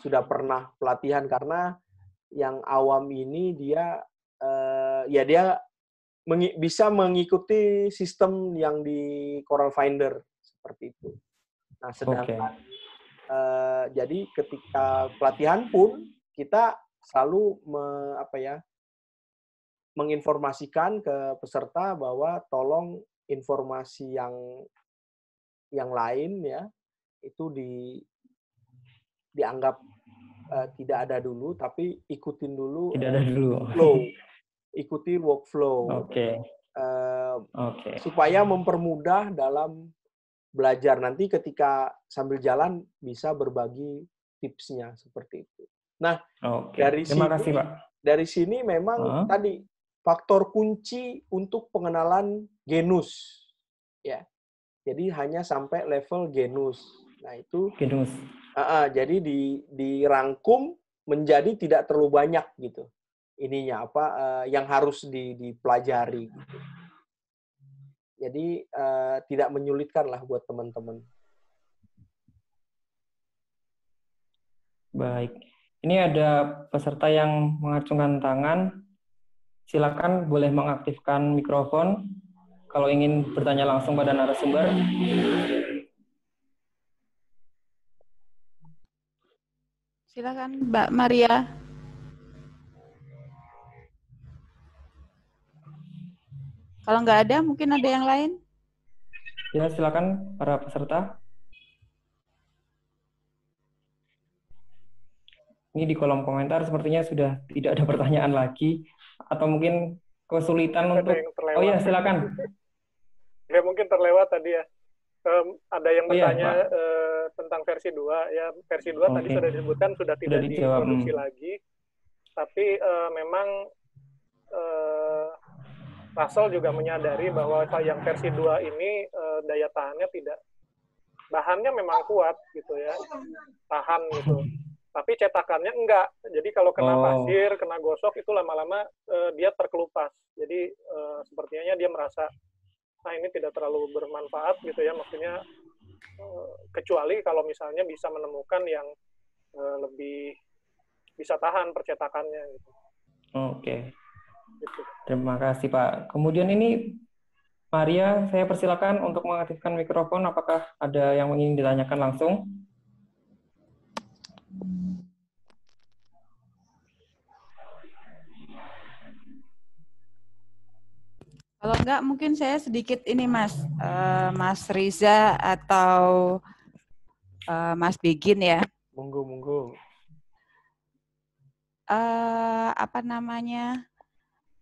sudah pernah pelatihan karena yang awam ini dia ya dia mengi bisa mengikuti sistem yang di Coral Finder seperti itu. Nah, sedangkan okay. uh, jadi ketika pelatihan pun kita selalu me, apa ya menginformasikan ke peserta bahwa tolong informasi yang yang lain ya itu di dianggap uh, tidak ada dulu tapi ikutin dulu tidak ada dulu flow ikuti workflow. Oke. Okay. Uh, okay. Supaya mempermudah dalam belajar nanti ketika sambil jalan bisa berbagi tipsnya seperti itu. Nah, okay. dari Terima sini, kasih, Pak. Dari sini memang uh. tadi faktor kunci untuk pengenalan genus, ya. Jadi hanya sampai level genus. Nah itu genus. Uh, uh, jadi di dirangkum menjadi tidak terlalu banyak gitu ininya apa uh, yang harus di, dipelajari gitu. Jadi uh, tidak menyulitkan lah buat teman-teman. Baik. Ini ada peserta yang mengacungkan tangan. Silakan boleh mengaktifkan mikrofon kalau ingin bertanya langsung pada narasumber. Silakan Mbak Maria. Kalau nggak ada, mungkin ada yang lain? Ya, silakan para peserta. Ini di kolom komentar sepertinya sudah tidak ada pertanyaan lagi atau mungkin kesulitan ada untuk Oh ya, silakan. ya mungkin terlewat tadi ya. Um, ada yang bertanya oh, ya, uh, tentang versi 2 ya versi 2 okay. tadi sudah disebutkan sudah tidak sudah diproduksi hmm. lagi. Tapi uh, memang uh, Russell juga menyadari bahwa yang versi 2 ini uh, daya tahannya tidak bahannya memang kuat gitu ya. Tahan gitu. Tapi cetakannya enggak. Jadi kalau kena oh. pasir kena gosok itu lama-lama uh, dia terkelupas. Jadi uh, sepertinya dia merasa nah ini tidak terlalu bermanfaat gitu ya. Maksudnya uh, kecuali kalau misalnya bisa menemukan yang uh, lebih bisa tahan percetakannya gitu. Oke. okay. Terima kasih Pak. Kemudian ini Maria, saya persilakan untuk mengaktifkan mikrofon. Apakah ada yang ingin ditanyakan langsung? Kalau enggak, mungkin saya sedikit ini Mas, uh, Mas Riza atau uh, Mas Begin ya. Monggo, monggo. Uh, apa namanya?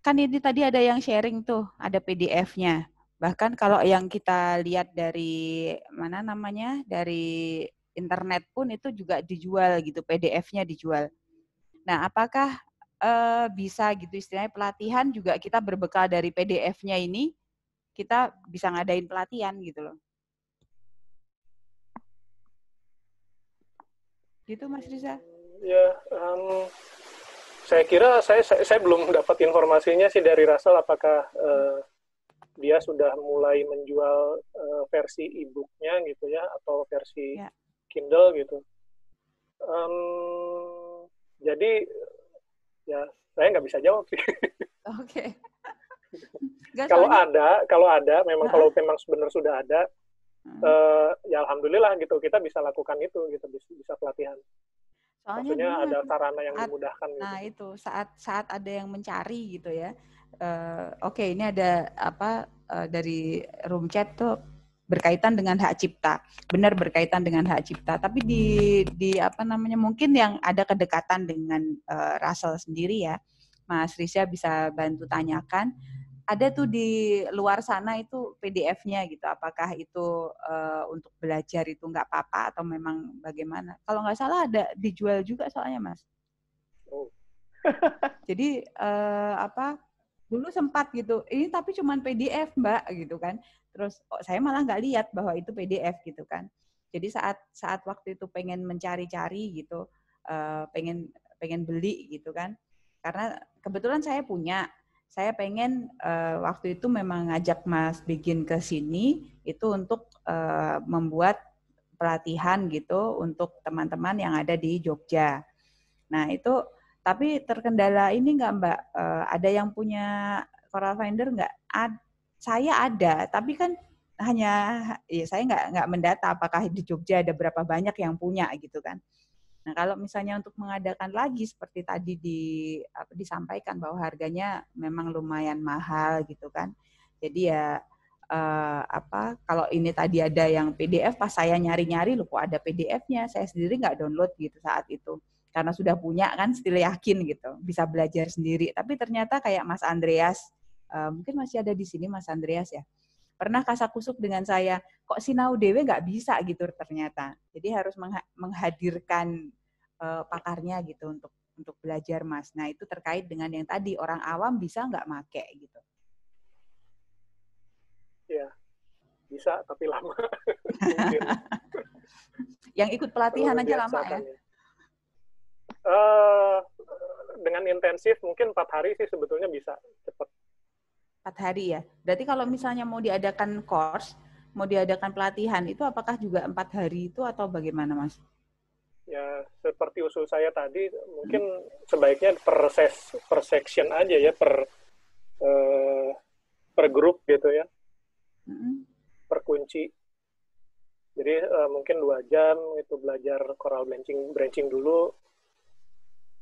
Kan ini tadi ada yang sharing tuh, ada PDF-nya. Bahkan kalau yang kita lihat dari mana namanya, dari internet pun itu juga dijual gitu, PDF-nya dijual. Nah, apakah uh, bisa gitu istilahnya pelatihan juga kita berbekal dari PDF-nya ini kita bisa ngadain pelatihan gitu loh. Gitu Mas Riza? Ya, um, saya kira saya, saya saya belum dapat informasinya sih dari Russell apakah uh, dia sudah mulai menjual uh, versi e-booknya gitu ya atau versi ya. Kindle gitu. Um, jadi ya saya nggak bisa jawab sih. Oke. Okay. kalau ada, kalau ada, memang kalau memang sebenarnya sudah ada, uh uh, ya alhamdulillah gitu kita bisa lakukan itu, gitu bisa, bisa pelatihan. Soalnya Maksudnya ada sarana yang dimudahkan. Gitu. Nah itu saat saat ada yang mencari gitu ya. Uh, Oke okay, ini ada apa uh, dari room chat tuh berkaitan dengan hak cipta. Benar berkaitan dengan hak cipta, tapi di di apa namanya mungkin yang ada kedekatan dengan uh, Russell sendiri ya. Mas Risha bisa bantu tanyakan. Ada tuh di luar sana itu PDF-nya gitu. Apakah itu uh, untuk belajar itu nggak apa-apa atau memang bagaimana? Kalau nggak salah ada dijual juga soalnya Mas. Oh. Jadi uh, apa? Dulu sempat gitu. Ini tapi cuma PDF Mbak gitu kan terus oh, saya malah nggak lihat bahwa itu PDF gitu kan jadi saat saat waktu itu pengen mencari-cari gitu uh, pengen pengen beli gitu kan karena kebetulan saya punya saya pengen uh, waktu itu memang ngajak Mas Bikin ke sini itu untuk uh, membuat pelatihan gitu untuk teman-teman yang ada di Jogja. Nah itu tapi terkendala ini nggak Mbak? Uh, ada yang punya Coral Finder nggak? Ad, saya ada, tapi kan hanya ya saya nggak nggak mendata apakah di Jogja ada berapa banyak yang punya gitu kan. Nah kalau misalnya untuk mengadakan lagi seperti tadi di apa, disampaikan bahwa harganya memang lumayan mahal gitu kan. Jadi ya uh, apa kalau ini tadi ada yang PDF pas saya nyari-nyari loh kok ada PDF-nya saya sendiri nggak download gitu saat itu karena sudah punya kan still yakin gitu bisa belajar sendiri tapi ternyata kayak Mas Andreas uh, mungkin masih ada di sini Mas Andreas ya. Pernah kasak kusuk dengan saya, kok sinau dewe nggak bisa gitu ternyata. Jadi harus menghadirkan uh, pakarnya gitu untuk untuk belajar Mas. Nah itu terkait dengan yang tadi orang awam bisa nggak make gitu. Ya, bisa tapi lama. yang ikut pelatihan aja lama ya? Uh, dengan intensif mungkin empat hari sih sebetulnya bisa cepat empat hari ya. Berarti kalau misalnya mau diadakan course, mau diadakan pelatihan, itu apakah juga empat hari itu atau bagaimana, Mas? Ya, seperti usul saya tadi, mungkin hmm. sebaiknya per, ses, per section aja ya, per uh, per grup gitu ya, hmm. per kunci. Jadi uh, mungkin dua jam itu belajar coral branching branching dulu,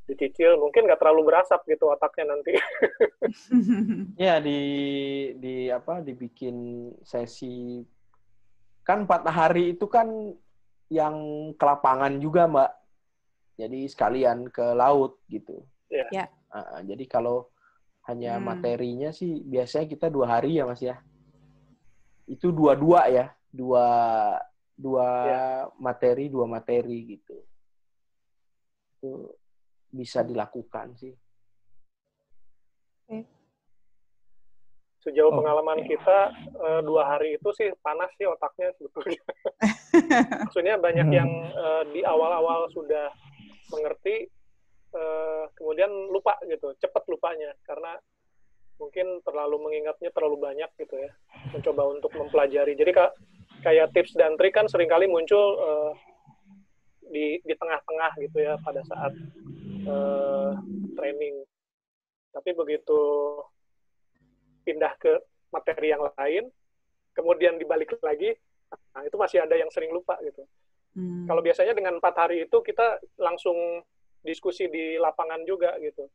dicicil mungkin nggak terlalu berasap gitu otaknya nanti. ya di di apa dibikin sesi kan empat hari itu kan yang ke lapangan juga mbak. Jadi sekalian ke laut gitu. Ya. Yeah. Uh, jadi kalau hanya hmm. materinya sih biasanya kita dua hari ya mas ya. Itu dua-dua ya, dua dua yeah. materi dua materi gitu. Itu bisa dilakukan sih. Sejauh pengalaman kita uh, dua hari itu sih panas sih otaknya sebetulnya. Maksudnya banyak yang uh, di awal-awal sudah mengerti, uh, kemudian lupa gitu, cepat lupanya karena mungkin terlalu mengingatnya terlalu banyak gitu ya, mencoba untuk mempelajari. Jadi kak, kayak tips dan trik kan sering kali muncul uh, di di tengah-tengah gitu ya pada saat uh, training. Tapi begitu pindah ke materi yang lain, kemudian dibalik lagi, nah itu masih ada yang sering lupa gitu. Hmm. Kalau biasanya dengan empat hari itu kita langsung diskusi di lapangan juga gitu,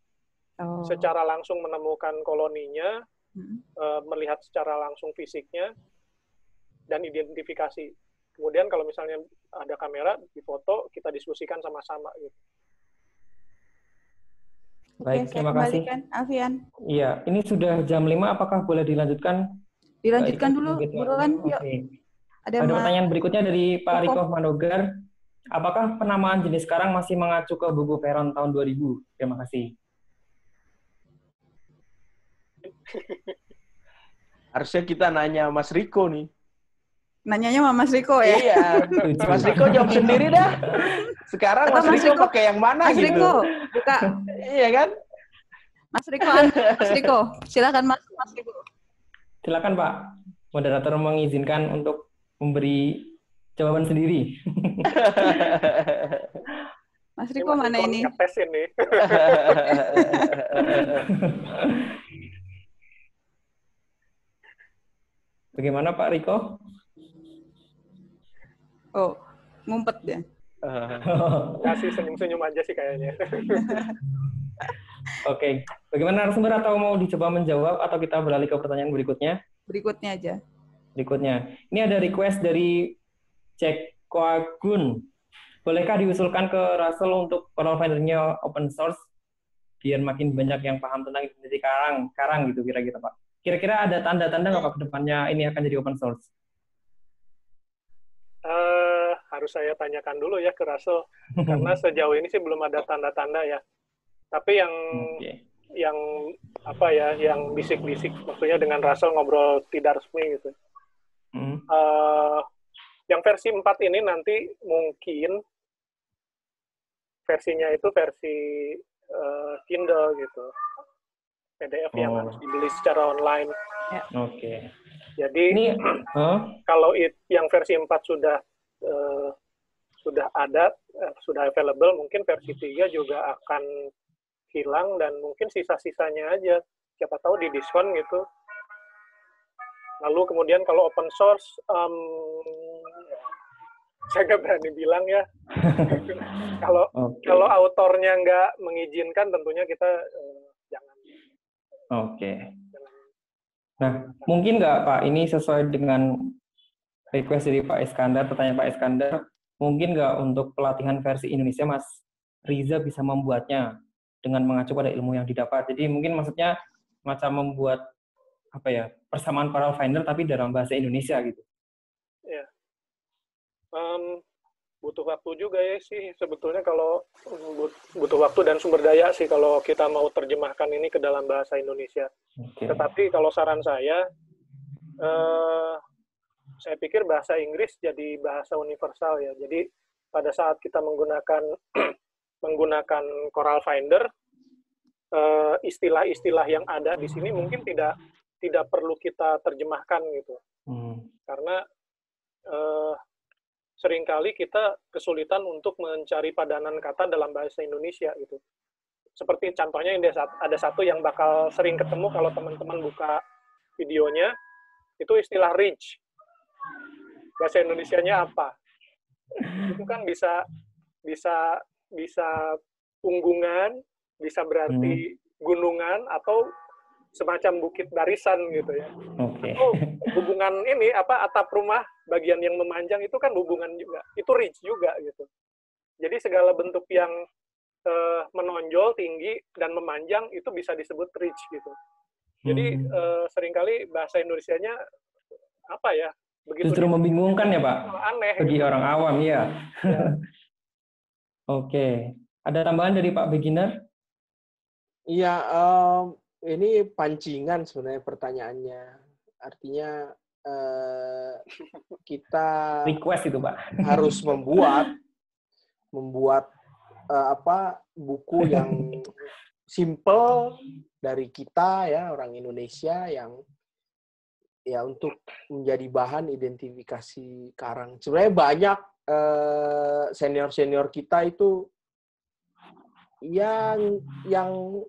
oh. secara langsung menemukan koloninya, hmm. uh, melihat secara langsung fisiknya, dan identifikasi. Kemudian kalau misalnya ada kamera, di foto, kita diskusikan sama-sama gitu. Baik, Oke, terima kasih. Alfian. Iya, ini sudah jam 5, apakah boleh dilanjutkan? Dilanjutkan dulu, buruan, yuk. Okay. Ada, Ada pertanyaan berikutnya dari Pak Riko Manogar. Apakah penamaan jenis sekarang masih mengacu ke buku Peron tahun 2000? Terima kasih. Harusnya kita nanya Mas Riko nih. Nanyanya sama Mas Riko ya? Iya. Mas Riko jawab sendiri dah. Sekarang Mas, Mas Riko, Riko pakai yang mana Mas gitu? Mas Riko, buka. iya kan? Mas Riko, Mas Riko, silakan Mas, Mas Riko. Silakan Pak. Moderator mengizinkan untuk memberi jawaban sendiri. Mas Riko mana ini? Ini. Bagaimana Pak Riko? Oh, ngumpet dia. Kasih senyum-senyum aja sih kayaknya. Oke, okay. bagaimana narasumber atau mau dicoba menjawab atau kita beralih ke pertanyaan berikutnya? Berikutnya aja. Berikutnya. Ini ada request dari Cek Koagun. Bolehkah diusulkan ke Russell untuk kalau Finder-nya open source biar makin banyak yang paham tentang identitas karang, karang gitu kira-kira Pak. Kira-kira ada tanda-tanda nggak Pak ke depannya ini akan jadi open source? Uh, harus saya tanyakan dulu ya ke Russell karena sejauh ini sih belum ada tanda-tanda ya. Tapi yang okay. yang apa ya, yang bisik-bisik maksudnya dengan Russell ngobrol tidak resmi gitu. Hmm. Uh, yang versi 4 ini nanti mungkin versinya itu versi uh, Kindle gitu. PDF oh. yang harus dibeli secara online. Ya. Oke. Okay. Jadi ini huh? kalau it, yang versi 4 sudah uh, sudah ada, uh, sudah available, mungkin versi 3 juga akan hilang dan mungkin sisa-sisanya aja. Siapa tahu di diskon gitu. Lalu kemudian kalau open source, um, saya nggak berani bilang ya. kalau okay. kalau autornya nggak mengizinkan, tentunya kita uh, jangan. Oke. Okay. Nah, mungkin nggak Pak, ini sesuai dengan request dari Pak Iskandar, pertanyaan Pak Iskandar, mungkin nggak untuk pelatihan versi Indonesia, Mas Riza bisa membuatnya dengan mengacu pada ilmu yang didapat. Jadi mungkin maksudnya macam membuat apa ya persamaan para finder tapi dalam bahasa Indonesia gitu. Ya, um, butuh waktu juga ya sih sebetulnya kalau butuh waktu dan sumber daya sih kalau kita mau terjemahkan ini ke dalam bahasa Indonesia. Okay. Tetapi kalau saran saya, eh, saya pikir bahasa Inggris jadi bahasa universal ya. Jadi pada saat kita menggunakan menggunakan Coral Finder, eh, istilah-istilah yang ada di sini mungkin tidak tidak perlu kita terjemahkan gitu, hmm. karena eh, sering kali kita kesulitan untuk mencari padanan kata dalam bahasa Indonesia gitu. Seperti contohnya ini ada satu yang bakal sering ketemu kalau teman-teman buka videonya, itu istilah rich. Bahasa Indonesianya apa? Itu kan bisa bisa bisa unggungan, bisa berarti hmm. gunungan atau semacam bukit barisan gitu ya. Okay. Itu hubungan ini apa atap rumah bagian yang memanjang itu kan hubungan juga. Itu ridge juga gitu. Jadi segala bentuk yang uh, menonjol tinggi dan memanjang itu bisa disebut ridge gitu. Jadi hmm. uh, sering kali bahasa Indonesianya apa ya? Begitu Justru membingungkan ya Pak. Aneh. Bagi gitu. orang awam ya. ya. Oke. Okay. Ada tambahan dari Pak Beginner? Iya, um, ini pancingan sebenarnya pertanyaannya. Artinya eh, kita request itu pak harus membuat membuat eh, apa buku yang simple dari kita ya orang Indonesia yang ya untuk menjadi bahan identifikasi karang. Sebenarnya banyak eh, senior senior kita itu yang yang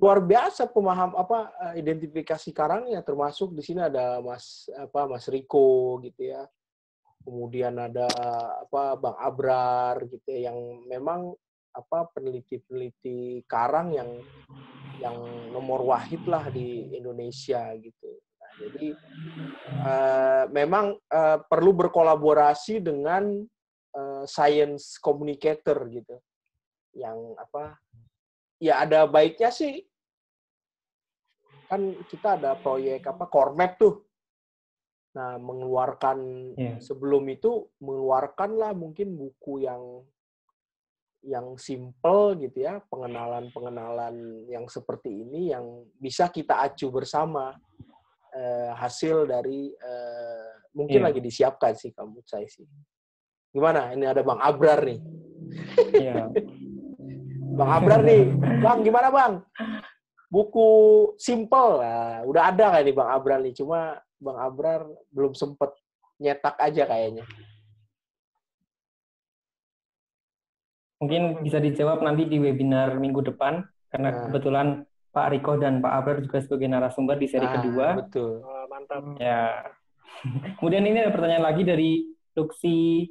luar biasa pemaham apa eh, identifikasi karangnya termasuk di sini ada Mas apa Mas Riko gitu ya. Kemudian ada apa Bang Abrar gitu ya, yang memang apa peneliti-peneliti karang yang yang nomor wahid lah di Indonesia gitu. Nah, jadi uh, memang uh, perlu berkolaborasi dengan uh, science communicator gitu, yang apa ya ada baiknya sih kan kita ada proyek apa Cormap tuh. Nah, mengeluarkan yeah. sebelum itu mengeluarkanlah mungkin buku yang yang simple gitu ya, pengenalan-pengenalan yang seperti ini yang bisa kita acu bersama eh, hasil dari eh, mungkin yeah. lagi disiapkan sih kamu saya sih. Gimana? Ini ada Bang Abrar nih. Yeah. bang Abrar nih, Bang gimana Bang? Buku simple, nah, udah ada kan nih Bang Abrar nih, cuma Bang Abrar belum sempet nyetak aja kayaknya. Mungkin bisa dijawab nanti di webinar minggu depan, karena nah. kebetulan Pak Riko dan Pak Abrar juga sebagai narasumber di seri nah, kedua. Betul. Oh, mantap. Ya. Kemudian ini ada pertanyaan lagi dari Luxi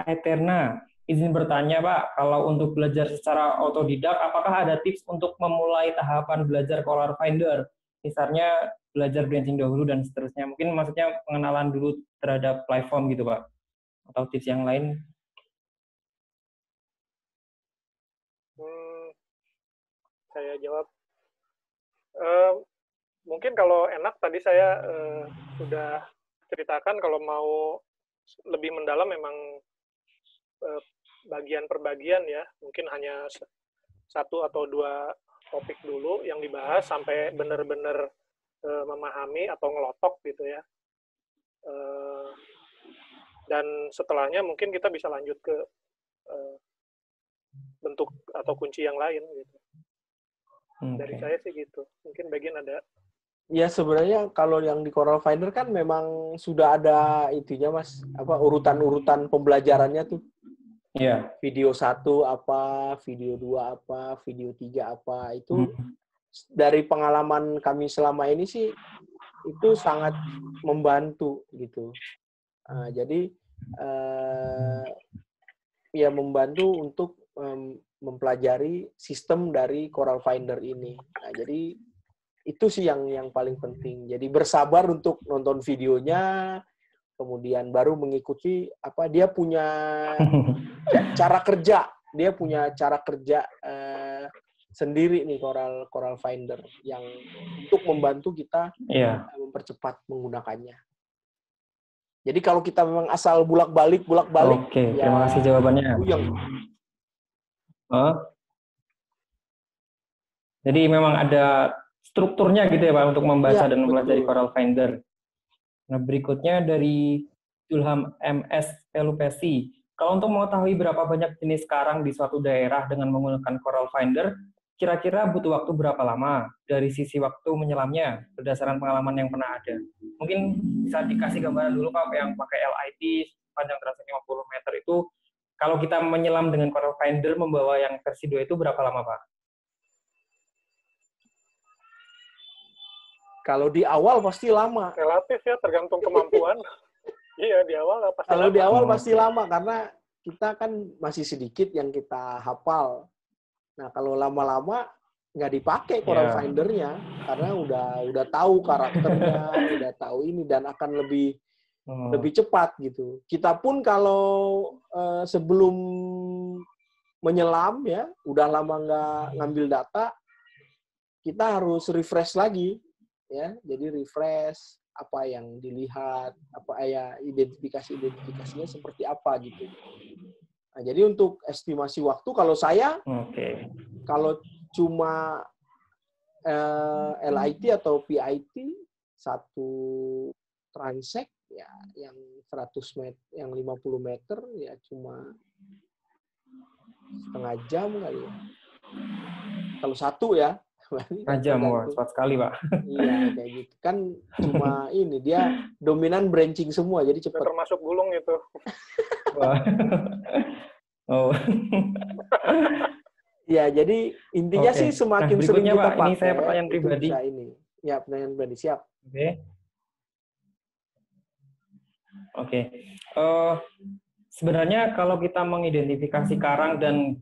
Eterna. Izin bertanya Pak, kalau untuk belajar secara otodidak, apakah ada tips untuk memulai tahapan belajar Color Finder? Misalnya belajar branching dahulu dan seterusnya. Mungkin maksudnya pengenalan dulu terhadap platform gitu Pak? Atau tips yang lain saya jawab. Uh, mungkin kalau enak tadi saya uh, sudah ceritakan kalau mau lebih mendalam memang bagian per bagian ya, mungkin hanya satu atau dua topik dulu yang dibahas sampai benar-benar uh, memahami atau ngelotok gitu ya. Uh, dan setelahnya mungkin kita bisa lanjut ke bentuk atau kunci yang lain gitu. Okay. Dari saya sih gitu. Mungkin bagian ada. Ya sebenarnya kalau yang di Coral Finder kan memang sudah ada itunya mas, apa urutan-urutan pembelajarannya tuh. Yeah. Video satu apa, video dua apa, video tiga apa itu hmm. dari pengalaman kami selama ini sih itu sangat membantu gitu. Uh, jadi uh, ya membantu untuk um, mempelajari sistem dari Coral Finder ini. Nah, jadi itu sih yang yang paling penting. Jadi bersabar untuk nonton videonya, kemudian baru mengikuti apa dia punya cara kerja, dia punya cara kerja eh, sendiri nih Coral Coral Finder yang untuk membantu kita yeah. mempercepat menggunakannya. Jadi kalau kita memang asal bulak-balik, bulak-balik. Oke, okay, ya, terima kasih jawabannya. Yang Oh. Jadi memang ada strukturnya gitu ya Pak untuk membaca ya, dan mempelajari Coral Finder. Nah berikutnya dari Julham MS Pelupesi. Kalau untuk mengetahui berapa banyak jenis karang di suatu daerah dengan menggunakan Coral Finder, kira-kira butuh waktu berapa lama dari sisi waktu menyelamnya berdasarkan pengalaman yang pernah ada? Mungkin bisa dikasih gambaran dulu Pak yang pakai LID panjang 150 meter itu kalau kita menyelam dengan Coral Finder membawa yang versi 2 itu berapa lama, Pak? Kalau di awal pasti lama. Relatif ya, tergantung kemampuan. iya, di awal pasti Kalau lama. di awal pasti lama karena kita kan masih sedikit yang kita hafal. Nah, kalau lama-lama nggak dipakai Coral yeah. Finder-nya karena udah udah tahu karakternya, udah tahu ini dan akan lebih hmm. lebih cepat gitu. Kita pun kalau uh, sebelum menyelam ya, udah lama nggak ngambil data, kita harus refresh lagi ya. Jadi refresh apa yang dilihat, apa ya identifikasi identifikasinya seperti apa gitu. Nah, jadi untuk estimasi waktu kalau saya, okay. kalau cuma eh, LIT atau PIT satu transek ya yang 100 meter, yang 50 meter ya cuma setengah jam kali ya. Kalau satu ya. Setengah jam, wah, cepat sekali, Pak. Iya, kayak gitu. Kan cuma ini, dia dominan branching semua, jadi cepat. Termasuk gulung itu. oh. Ya, jadi intinya Oke. sih semakin Nah, sering kita Pak, ini pakai, saya pertanyaan pribadi. ini. Ya, pertanyaan pribadi siap. Oke. Oke. Eh, sebenarnya kalau kita mengidentifikasi karang dan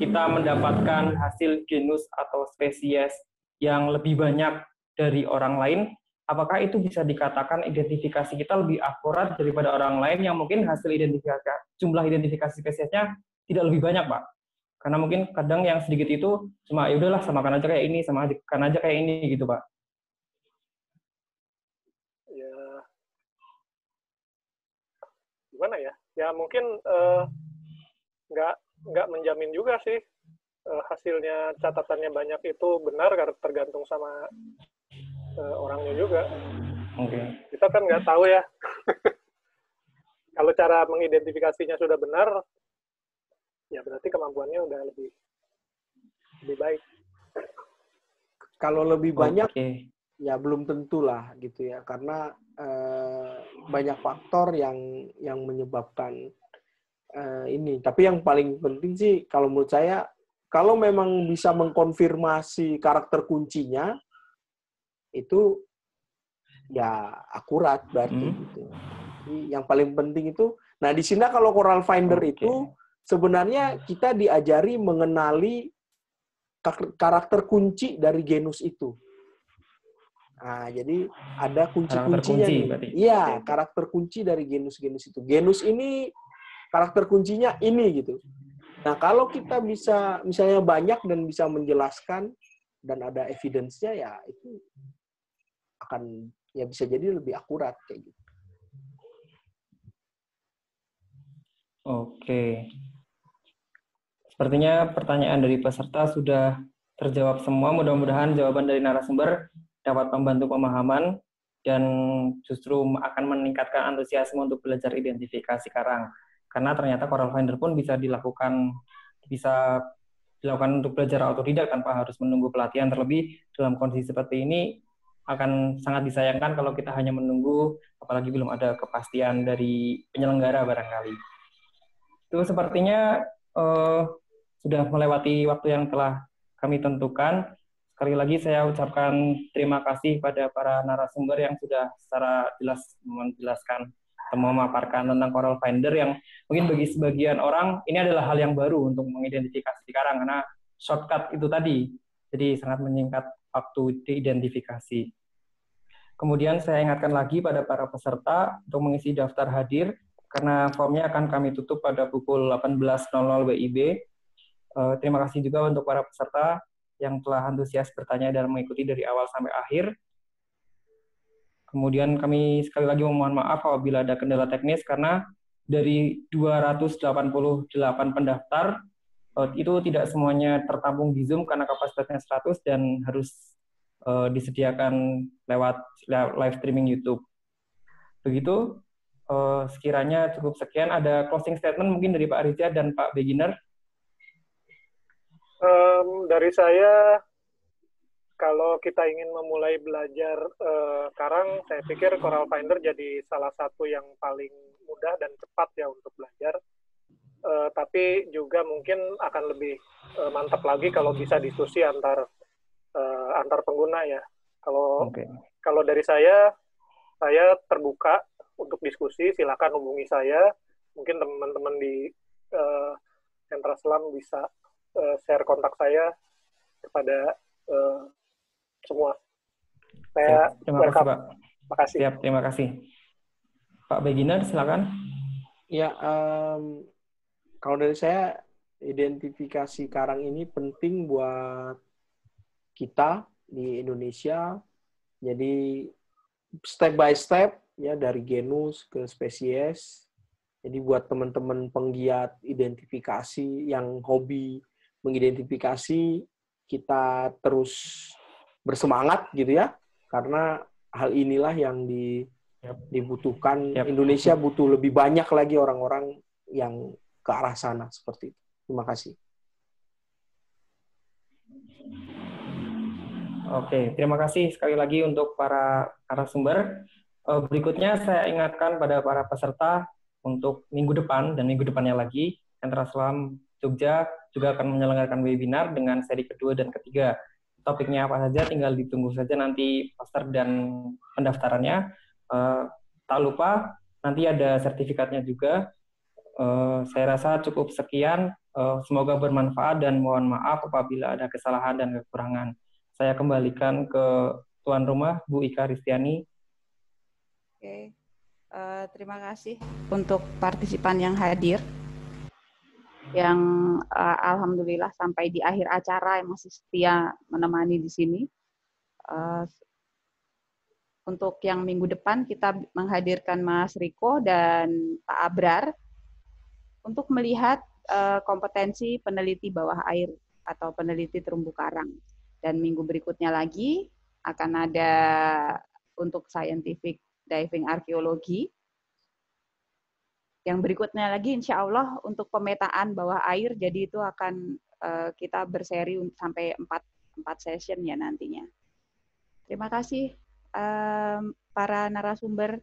kita mendapatkan hasil genus atau spesies yang lebih banyak dari orang lain, apakah itu bisa dikatakan identifikasi kita lebih akurat daripada orang lain yang mungkin hasil identifikasi jumlah identifikasi spesiesnya tidak lebih banyak, Pak? Karena mungkin kadang yang sedikit itu cuma ya udahlah samakan aja kayak ini, samakan aja kayak ini gitu, Pak. ya gimana ya ya mungkin eh, nggak nggak menjamin juga sih eh, hasilnya catatannya banyak itu benar karena tergantung sama eh, orangnya juga Oke. kita kan nggak tahu ya kalau cara mengidentifikasinya sudah benar ya berarti kemampuannya udah lebih lebih baik Kalau lebih banyak Oke. ya belum tentulah gitu ya karena eh, banyak faktor yang yang menyebabkan eh, ini tapi yang paling penting sih kalau menurut saya kalau memang bisa mengkonfirmasi karakter kuncinya itu ya akurat berarti Hmm. gitu Jadi yang paling penting itu nah di sini kalau Coral Finder Oke. itu sebenarnya kita diajari mengenali karakter kunci dari genus itu. Nah, jadi ada kunci-kuncinya kunci nih. Iya, oke. karakter kunci dari genus-genus itu. Genus ini karakter kuncinya ini gitu. Nah, kalau kita bisa misalnya banyak dan bisa menjelaskan dan ada evidence-nya ya itu akan ya bisa jadi lebih akurat kayak gitu. Oke. Sepertinya pertanyaan dari peserta sudah terjawab semua. Mudah-mudahan jawaban dari narasumber dapat membantu pemahaman dan justru akan meningkatkan antusiasme untuk belajar identifikasi karang. Karena ternyata Coral Finder pun bisa dilakukan bisa dilakukan untuk belajar autodidak tanpa harus menunggu pelatihan terlebih dalam kondisi seperti ini akan sangat disayangkan kalau kita hanya menunggu apalagi belum ada kepastian dari penyelenggara barangkali. Itu sepertinya eh, sudah melewati waktu yang telah kami tentukan. Sekali lagi saya ucapkan terima kasih pada para narasumber yang sudah secara jelas menjelaskan memaparkan tentang Coral Finder yang mungkin bagi sebagian orang ini adalah hal yang baru untuk mengidentifikasi karang karena shortcut itu tadi. Jadi sangat menyingkat waktu diidentifikasi. Kemudian saya ingatkan lagi pada para peserta untuk mengisi daftar hadir karena formnya akan kami tutup pada pukul 18.00 WIB. Eh, terima kasih juga untuk para peserta yang telah antusias bertanya dan mengikuti dari awal sampai akhir. Kemudian kami sekali lagi memohon maaf apabila ada kendala teknis karena dari 288 pendaftar eh, itu tidak semuanya tertampung di Zoom karena kapasitasnya 100 dan harus eh, disediakan lewat live streaming YouTube. Begitu eh, sekiranya cukup sekian. Ada closing statement mungkin dari Pak Riza dan Pak Beginner. Em, dari saya, kalau kita ingin memulai belajar eh, karang, saya pikir Coral Finder jadi salah satu yang paling mudah dan cepat ya untuk belajar. Eh, tapi juga mungkin akan lebih eh, mantap lagi kalau bisa diskusi antar eh, antar pengguna ya. Kalau Oke. kalau dari saya, saya terbuka untuk diskusi. Silakan hubungi saya. Mungkin teman-teman di eh, Sentra Selam bisa eh, share kontak saya kepada eh, semua. Saya Siap. Terima kasih welcome. Pak. Makasih. Siap, terima kasih. Pak Beginner, silakan. Ya, em, kalau dari saya identifikasi karang ini penting buat kita di Indonesia. Jadi step by step ya dari genus ke spesies. Jadi buat teman-teman penggiat identifikasi yang hobi mengidentifikasi, kita terus bersemangat gitu ya, karena hal inilah yang di, Yap. dibutuhkan. Yap. Indonesia butuh lebih banyak lagi orang-orang yang ke arah sana seperti itu. Terima kasih. Oke, terima kasih sekali lagi untuk para narasumber. Eh, Berikutnya saya ingatkan pada para peserta untuk minggu depan dan minggu depannya lagi, Sentra Selam Jogja juga akan menyelenggarakan webinar dengan seri kedua dan ketiga. Topiknya apa saja tinggal ditunggu saja nanti poster dan pendaftarannya. Uh, tak lupa nanti ada sertifikatnya juga. Uh, saya rasa cukup sekian. Uh, semoga bermanfaat dan mohon maaf apabila ada kesalahan dan kekurangan. Saya kembalikan ke tuan rumah Bu Ika Ristiani. Oke, uh, terima kasih untuk partisipan yang hadir yang uh, alhamdulillah sampai di akhir acara yang masih setia menemani di sini. Uh, untuk yang minggu depan kita menghadirkan Mas Riko dan Pak Abrar untuk melihat uh, kompetensi peneliti bawah air atau peneliti terumbu karang. Dan minggu berikutnya lagi akan ada untuk scientific diving arkeologi yang berikutnya lagi insya Allah untuk pemetaan bawah air, jadi itu akan uh, kita berseri sampai empat empat session ya nantinya. Terima kasih um, para narasumber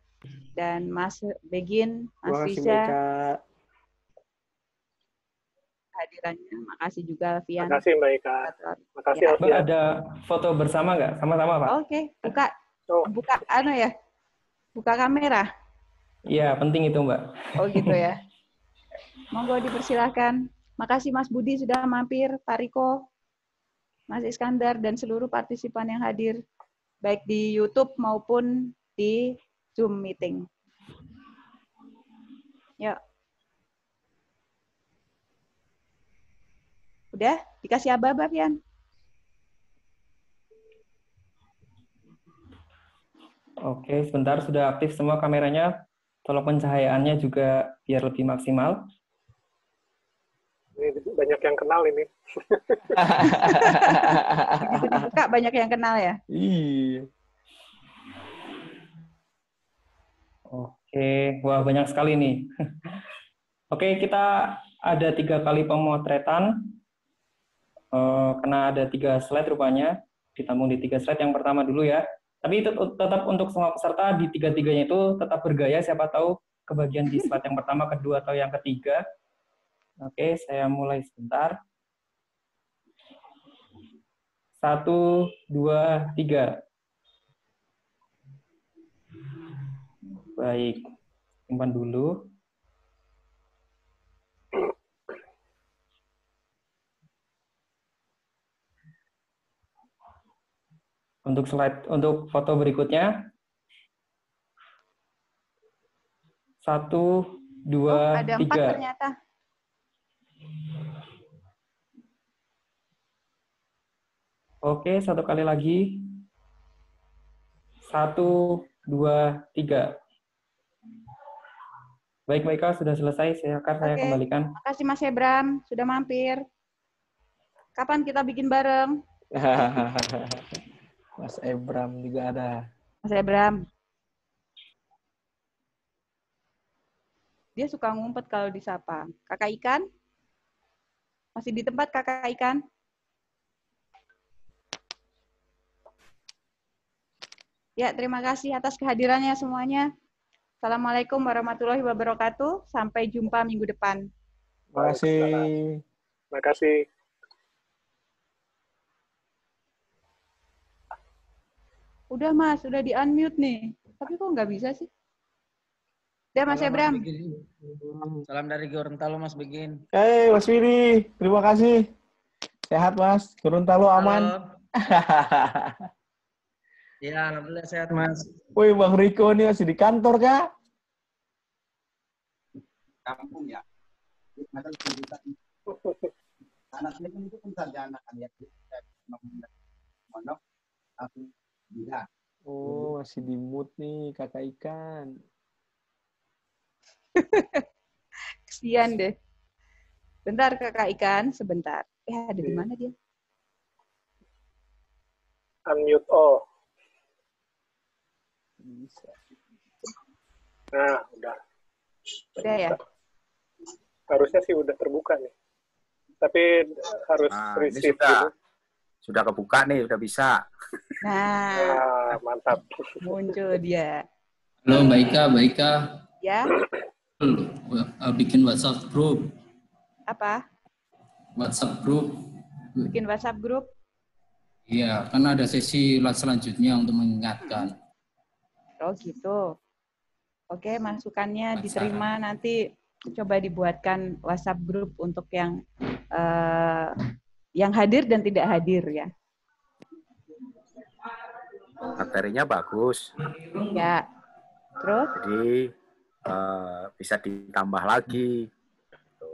dan Mas Begin, Mas Fisya. Hadirannya, makasih juga Fian. Makasih Mbak Ika. Makasih ya. Mbak ada foto bersama nggak? Sama-sama Pak. Oke, okay. buka, buka, anu ya, buka kamera. Iya, penting itu, Mbak. Oh gitu ya. Monggo dipersilahkan. Makasih Mas Budi sudah mampir, Pak Riko, Mas Iskandar, dan seluruh partisipan yang hadir, baik di YouTube maupun di Zoom meeting. Yuk. Udah? Dikasih aba-aba, Pian? Oke, sebentar. Sudah aktif semua kameranya. Tolong pencahayaannya juga biar lebih maksimal. Ini banyak yang kenal ini. dibuka banyak yang kenal ya? Iya. Oke, wah banyak sekali nih. Oke, kita ada tiga kali pemotretan. Uh, karena ada tiga slide rupanya, ditambung di tiga slide. Yang pertama dulu ya. Tapi tetap untuk semua peserta di tiga-tiganya itu tetap bergaya. Siapa tahu kebagian di slide yang pertama, kedua, atau yang ketiga. Oke, saya mulai sebentar. Satu, dua, tiga. Baik, simpan dulu. Untuk slide untuk foto berikutnya. Satu, dua, oh, ada tiga. Empat ternyata. Oke, satu kali lagi. Satu, dua, tiga. Baik, Mbak sudah selesai. Saya akan saya kembalikan. Terima kasih Mas Ebram, sudah mampir. Kapan kita bikin bareng? Mas Ebram juga ada. Mas Ebram. Dia suka ngumpet kalau disapa. Kakak ikan? Masih di tempat kakak ikan? Ya, terima kasih atas kehadirannya semuanya. Assalamualaikum warahmatullahi wabarakatuh. Sampai jumpa minggu depan. Terima kasih. Terima kasih. Udah mas, udah di unmute nih. Tapi kok nggak bisa sih? Udah mas Ebram. Salam dari Gorontalo mas Begin. Hei mas Wiri, terima kasih. Sehat mas, Gorontalo aman. ya, alhamdulillah sehat mas. Woi Bang Riko ini masih di kantor kah? Kampung ya. Anak ini kan itu kan sarjana kan ya. Aku Iya. Oh, masih di mood nih kakak ikan. Kesian deh. Bentar kakak ikan, sebentar. Eh, ada di mana dia? Unmute all. Bisa. Nah, udah. Udah ya? Harusnya sih udah terbuka nih. Tapi harus nah, receive dulu sudah kebuka nih, sudah bisa. Nah, ah, mantap. Muncul dia. Halo Mbak Ika, Mbak Ika. Ya. bikin WhatsApp group. Apa? WhatsApp group. Bikin WhatsApp grup. Iya, kan ada sesi selanjutnya untuk mengingatkan. Oh gitu. Oke, masukannya Buat diterima nanti coba dibuatkan WhatsApp grup untuk yang eh, yang hadir dan tidak hadir ya. Materinya bagus. Ya. Terus? Jadi eh, bisa ditambah lagi.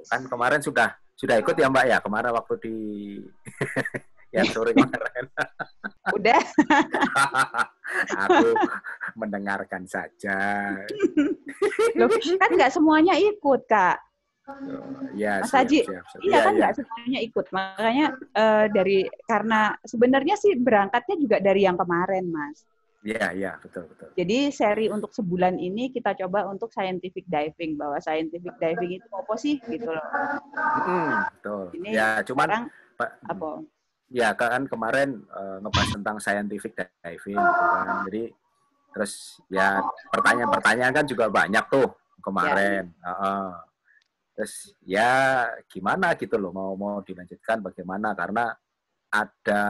Kan kemarin sudah sudah ikut ya Mbak ya kemarin waktu di yang sore kemarin. Udah. Aku mendengarkan saja. Loh, kan nggak semuanya ikut, Kak. Ya, Mas siap, Haji, siap, siap. Iya Ya, kan ya. nggak semuanya ikut. Makanya eh, dari karena sebenarnya sih berangkatnya juga dari yang kemarin, Mas. Iya, iya, betul, betul. Jadi seri untuk sebulan ini kita coba untuk scientific diving bahwa scientific diving itu apa sih gitu loh. Mm, betul. Ini ya, cuman Sekarang apa? ya kan kemarin eh, ngebahas tentang scientific diving gitu kan. Jadi terus ya pertanyaan-pertanyaan kan juga banyak tuh kemarin. Heeh. Terus ya gimana gitu loh mau mau dilanjutkan bagaimana karena ada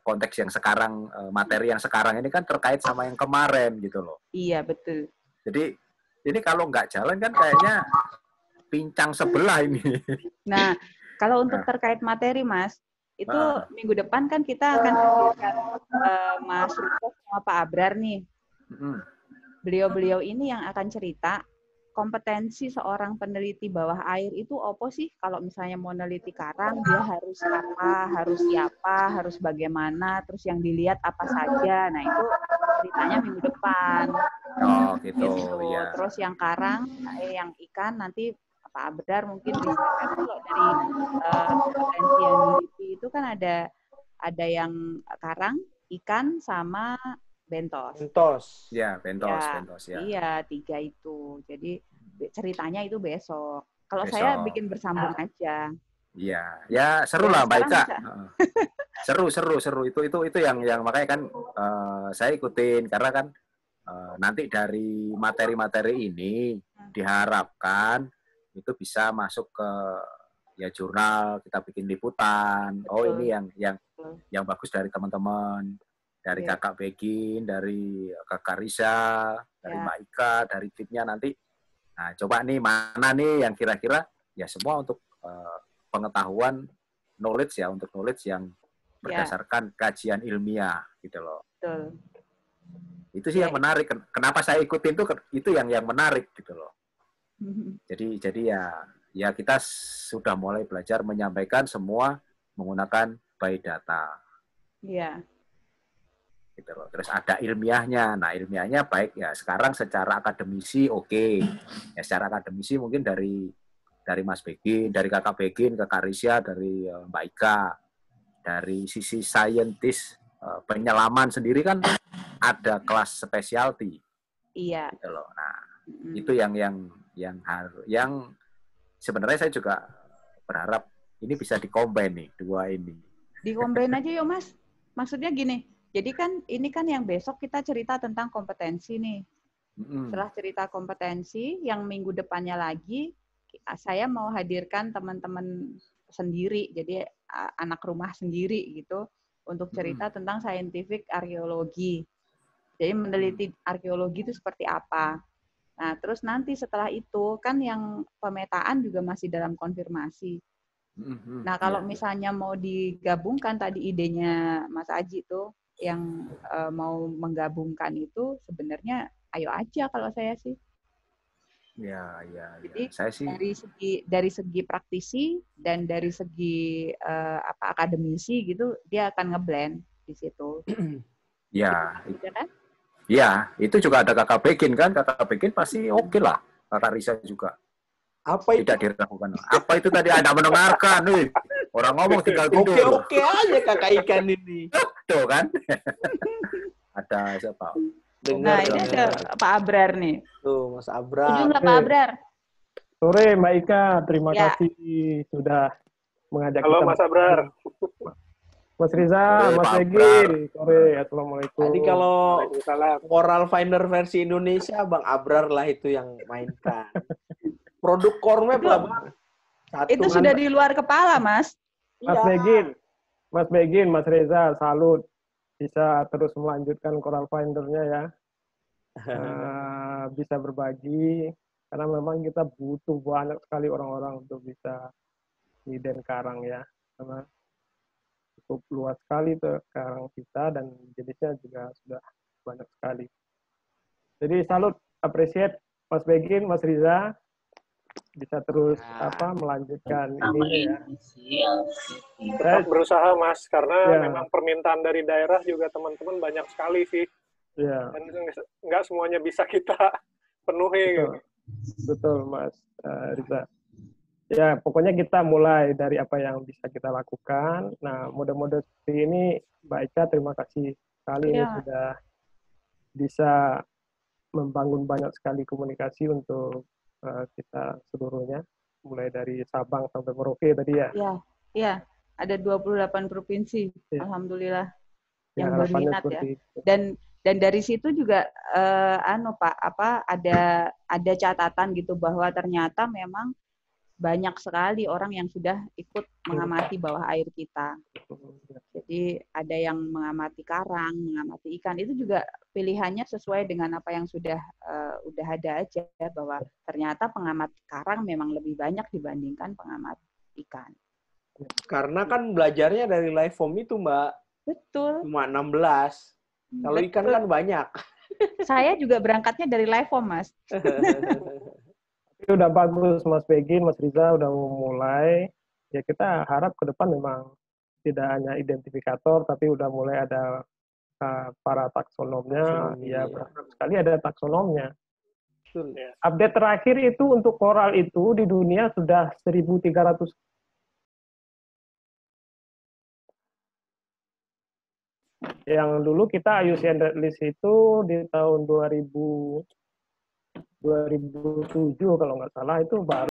konteks yang sekarang eh, materi yang sekarang ini kan terkait sama yang kemarin gitu loh. Iya betul. Jadi ini kalau nggak jalan kan kayaknya pincang sebelah ini. Nah kalau untuk Nah. terkait materi, Mas, itu Ah. minggu depan kan kita akan hadirkan eh, Mas Ruko sama Pak Abrar nih. Beliau-beliau ini yang akan cerita kompetensi seorang peneliti bawah air itu apa sih? Kalau misalnya mau neliti karang, dia harus apa, harus siapa, harus bagaimana, terus yang dilihat apa saja. Nah itu ceritanya minggu depan. Oh gitu, gitu. ya. Terus yang karang, eh, yang ikan nanti Pak Abdar mungkin bisa kan kalau dari eh, kompetensi yang diliti itu kan ada ada yang karang, ikan sama bentos. Entos. Ya, bentos, Ya, bentos ya. Iya, tiga itu. Jadi ceritanya itu besok. Kalau saya bikin bersambung aja. Iya, ya seru lah. Heeh. seru, seru, seru. Itu itu itu yang yang makanya kan eh, saya ikutin karena kan eh, nanti dari materi-materi ini Hmm. diharapkan itu bisa masuk ke ya jurnal kita bikin liputan. Oh Betul. ini yang yang Betul. yang bagus dari teman-teman, dari Iya. kakak Begin, dari kakak Risa, dari Ya. Mbak Ika, dari timnya nanti. Nah coba nih mana nih yang kira-kira ya semua untuk eh, pengetahuan knowledge ya untuk knowledge yang Ya. berdasarkan kajian ilmiah gitu loh. Betul. Itu sih Ya. yang menarik. Ken- Kenapa saya ikutin tuh itu yang yang menarik gitu loh. Jadi jadi ya ya kita sudah mulai belajar menyampaikan semua menggunakan by data Iya. Gitu loh. Terus ada ilmiahnya. Nah, ilmiahnya baik ya sekarang secara akademisi oke. Ya secara akademisi mungkin dari dari Mas Begin, dari Kakak Begin, Kakak Risya, dari eh, Mbak Ika. Dari sisi saintis eh, penyelaman sendiri kan ada kelas specialty Iya. gitu loh. Nah, Mm-mm. itu yang yang yang harus yang sebenarnya saya juga berharap ini bisa dikombin nih dua ini. Dikombain aja yuk Mas. Maksudnya gini, jadi kan ini kan yang besok kita cerita tentang kompetensi nih. Setelah cerita kompetensi, yang minggu depannya lagi saya mau hadirkan teman-teman sendiri, jadi anak rumah sendiri gitu untuk cerita tentang scientific arkeologi. Jadi meneliti arkeologi itu seperti apa. Nah, terus nanti setelah itu kan yang pemetaan juga masih dalam konfirmasi. Nah, kalau Iya, iya. misalnya mau digabungkan tadi idenya Mas Aji tuh yang eh, mau menggabungkan itu sebenarnya ayo aja kalau saya sih. Ya, ya, ya. Jadi, Saya sih Dari segi dari segi praktisi dan dari segi eh, apa akademisi gitu dia akan ngeblend di situ. ya, Gitu kan? ya, itu juga ada kakak Begin kan, kakak Begin pasti oke lah. Kakak Risa juga Apa itu? tidak diragukan. Apa itu tadi Anda mendengarkan nih? Orang ngomong tinggal Oke tidur. oke aja kakak ikan ini. Tuh kan? ada siapa? Dengar Nah, ini ada. Pak Abrar nih. tuh Mas Setuju Abra. nggak Pak Abrar? Sore Mbak Ika, terima Ya. kasih sudah mengajak Halo kita. Mas Abrar. Mas Riza, Sore, Mas Egi. Abrar. Sore, Assalamualaikum. Tadi kalau. Coral Finder versi Indonesia, Bang Abrar lah itu yang mainkan. Produk lah Bang. Satu Itu sudah di luar kepala, Mas. Mas Iya. Begin, Mas Begin, Mas Reza, salut bisa terus melanjutkan Coral Finder-nya ya. Eh, bisa berbagi karena memang kita butuh banyak sekali orang-orang untuk bisa di Denkarang ya. Karena cukup luas sekali tuh karang kita dan jenisnya juga sudah banyak sekali. Jadi salut, appreciate Mas Begin, Mas Riza bisa terus apa melanjutkan ini ya. Tetap berusaha Mas, karena Ya. memang permintaan dari daerah juga teman-teman banyak sekali sih. Ya, Dan nggak- semuanya bisa kita penuhi. betul, betul Mas eh, Riza. Ya, pokoknya kita mulai dari apa yang bisa kita lakukan. Nah, mode-mode seperti ini, Mbak Ica, terima kasih sekali ini Ya. sudah bisa membangun banyak sekali komunikasi untuk eh, kita seluruhnya, mulai dari Sabang sampai Merauke tadi ya. Ya, ya. Ada 28 provinsi, Ya. alhamdulillah Ya, yang berminat ya. itu. Dan dan dari situ juga eh, anu Pak, apa ada ada catatan gitu bahwa ternyata memang banyak sekali orang yang sudah ikut mengamati bawah air kita. Jadi ada yang mengamati karang, mengamati ikan itu juga pilihannya sesuai dengan apa yang sudah eh, udah ada aja bahwa ternyata pengamat karang memang lebih banyak dibandingkan pengamat ikan. Karena kan belajarnya dari live form itu, Mbak. Betul. Cuma 16. Kalau ikan kan banyak. Saya juga berangkatnya dari live form, Mas. Udah bagus Mas Begin, Mas Riza udah mulai. Ya kita harap ke depan memang tidak hanya identifikator, tapi udah mulai ada uh, para taksonomnya. Taksonomi, ya ya. berharap sekali ada taksonomnya. Betul. Ya. Update terakhir itu untuk koral itu di dunia sudah 1.300 yang dulu kita IUCN Red List itu di tahun 2000 2007 kalau nggak salah itu baru